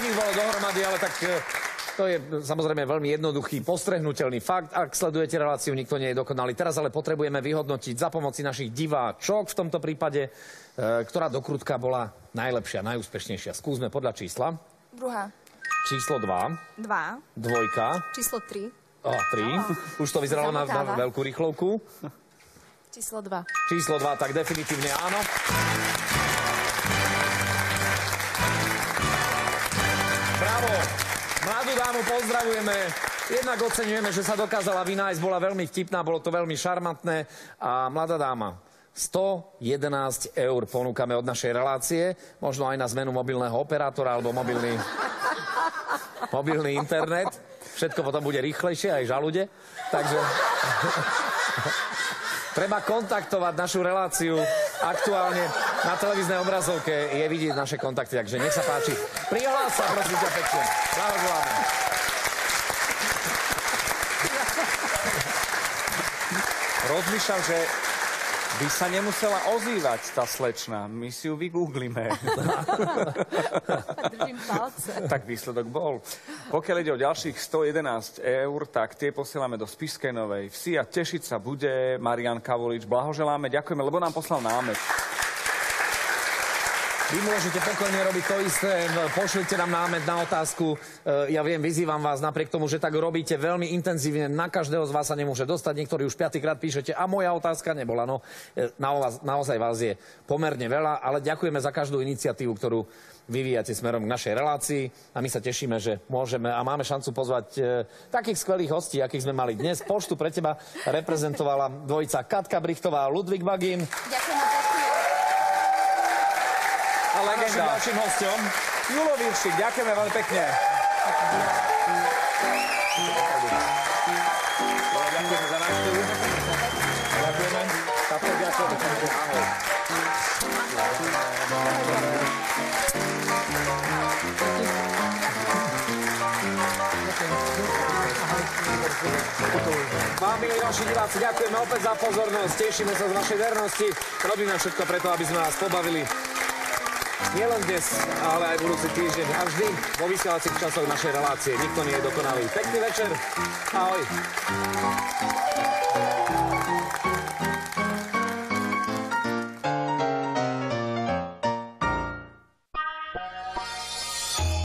Ich bolo dohromady, ale tak e, to je samozrejme veľmi jednoduchý, postrehnutelný fakt. Ak sledujete reláciu, nikto nie je dokonalý. Teraz ale potrebujeme vyhodnotiť za pomoci našich diváčok v tomto prípade, e, ktorá dokrutka bola najlepšia, najúspešnejšia. Skúsme podľa čísla. Druhá. Číslo 2, Dva. dvojka, Číslo 3. a 3. Už to vyzeralo na, na veľkú rýchlovku. Číslo 2. Číslo 2, tak definitívne áno. Bravo! Mladú dámu pozdravujeme. Jednak oceňujeme, že sa dokázala vynájsť, bola veľmi vtipná, bolo to veľmi šarmantné. A mladá dáma, 111 eur ponúkame od našej relácie, možno aj na zmenu mobilného operátora alebo mobilný, mobilný internet. Všetko potom bude rýchlejšie, aj žalude. Takže [LAUGHS] treba kontaktovať našu reláciu. Aktuálne na televíznej obrazovke je vidieť naše kontakty, takže nech sa páči. Prihlás sa, prosím ťa pekne. Blahoželáme. Rozmýšľam, že by sa nemusela ozývať tá slečna. My si ju vygooglíme. [LAUGHS] Držím palce. tak výsledok bol. Pokiaľ ide o ďalších 111 eur, tak tie posielame do Spiskej Novej Vsi a tešiť sa bude Marian Kavolič. Blahoželáme, ďakujeme, lebo nám poslal námet. Vy môžete pokojne robiť to isté, pošlite nám námet na otázku. E, Ja viem, vyzývam vás napriek tomu, že tak robíte veľmi intenzívne, na každého z vás sa nemôže dostať, niektorí už piatýkrát píšete a moja otázka nebola. No, e, naozaj, vás je pomerne veľa, ale ďakujeme za každú iniciatívu, ktorú vyvíjate smerom k našej relácii a my sa tešíme, že môžeme a máme šancu pozvať e, takých skvelých hostí, akých sme mali dnes. Poštu pre teba reprezentovala dvojica Katka Brichtová a Ludvík Bagín. Ďakujem A Našim legenda. ďalším hostom. Julo Viršik, ďakujeme veľmi pekne. Ďakujeme za návštevu. Ďakujeme. Tato, ďakujeme. Ahoj. Vám, milí naši diváci, ďakujeme opäť za pozornosť, tešíme sa z vašej vernosti, robíme všetko preto, aby sme vás pobavili. Nielen dnes, ale aj budúci týždeň a vždy vo vysielacích časoch našej relácie. Nikto nie je dokonalý. Pekný večer. Ahoj.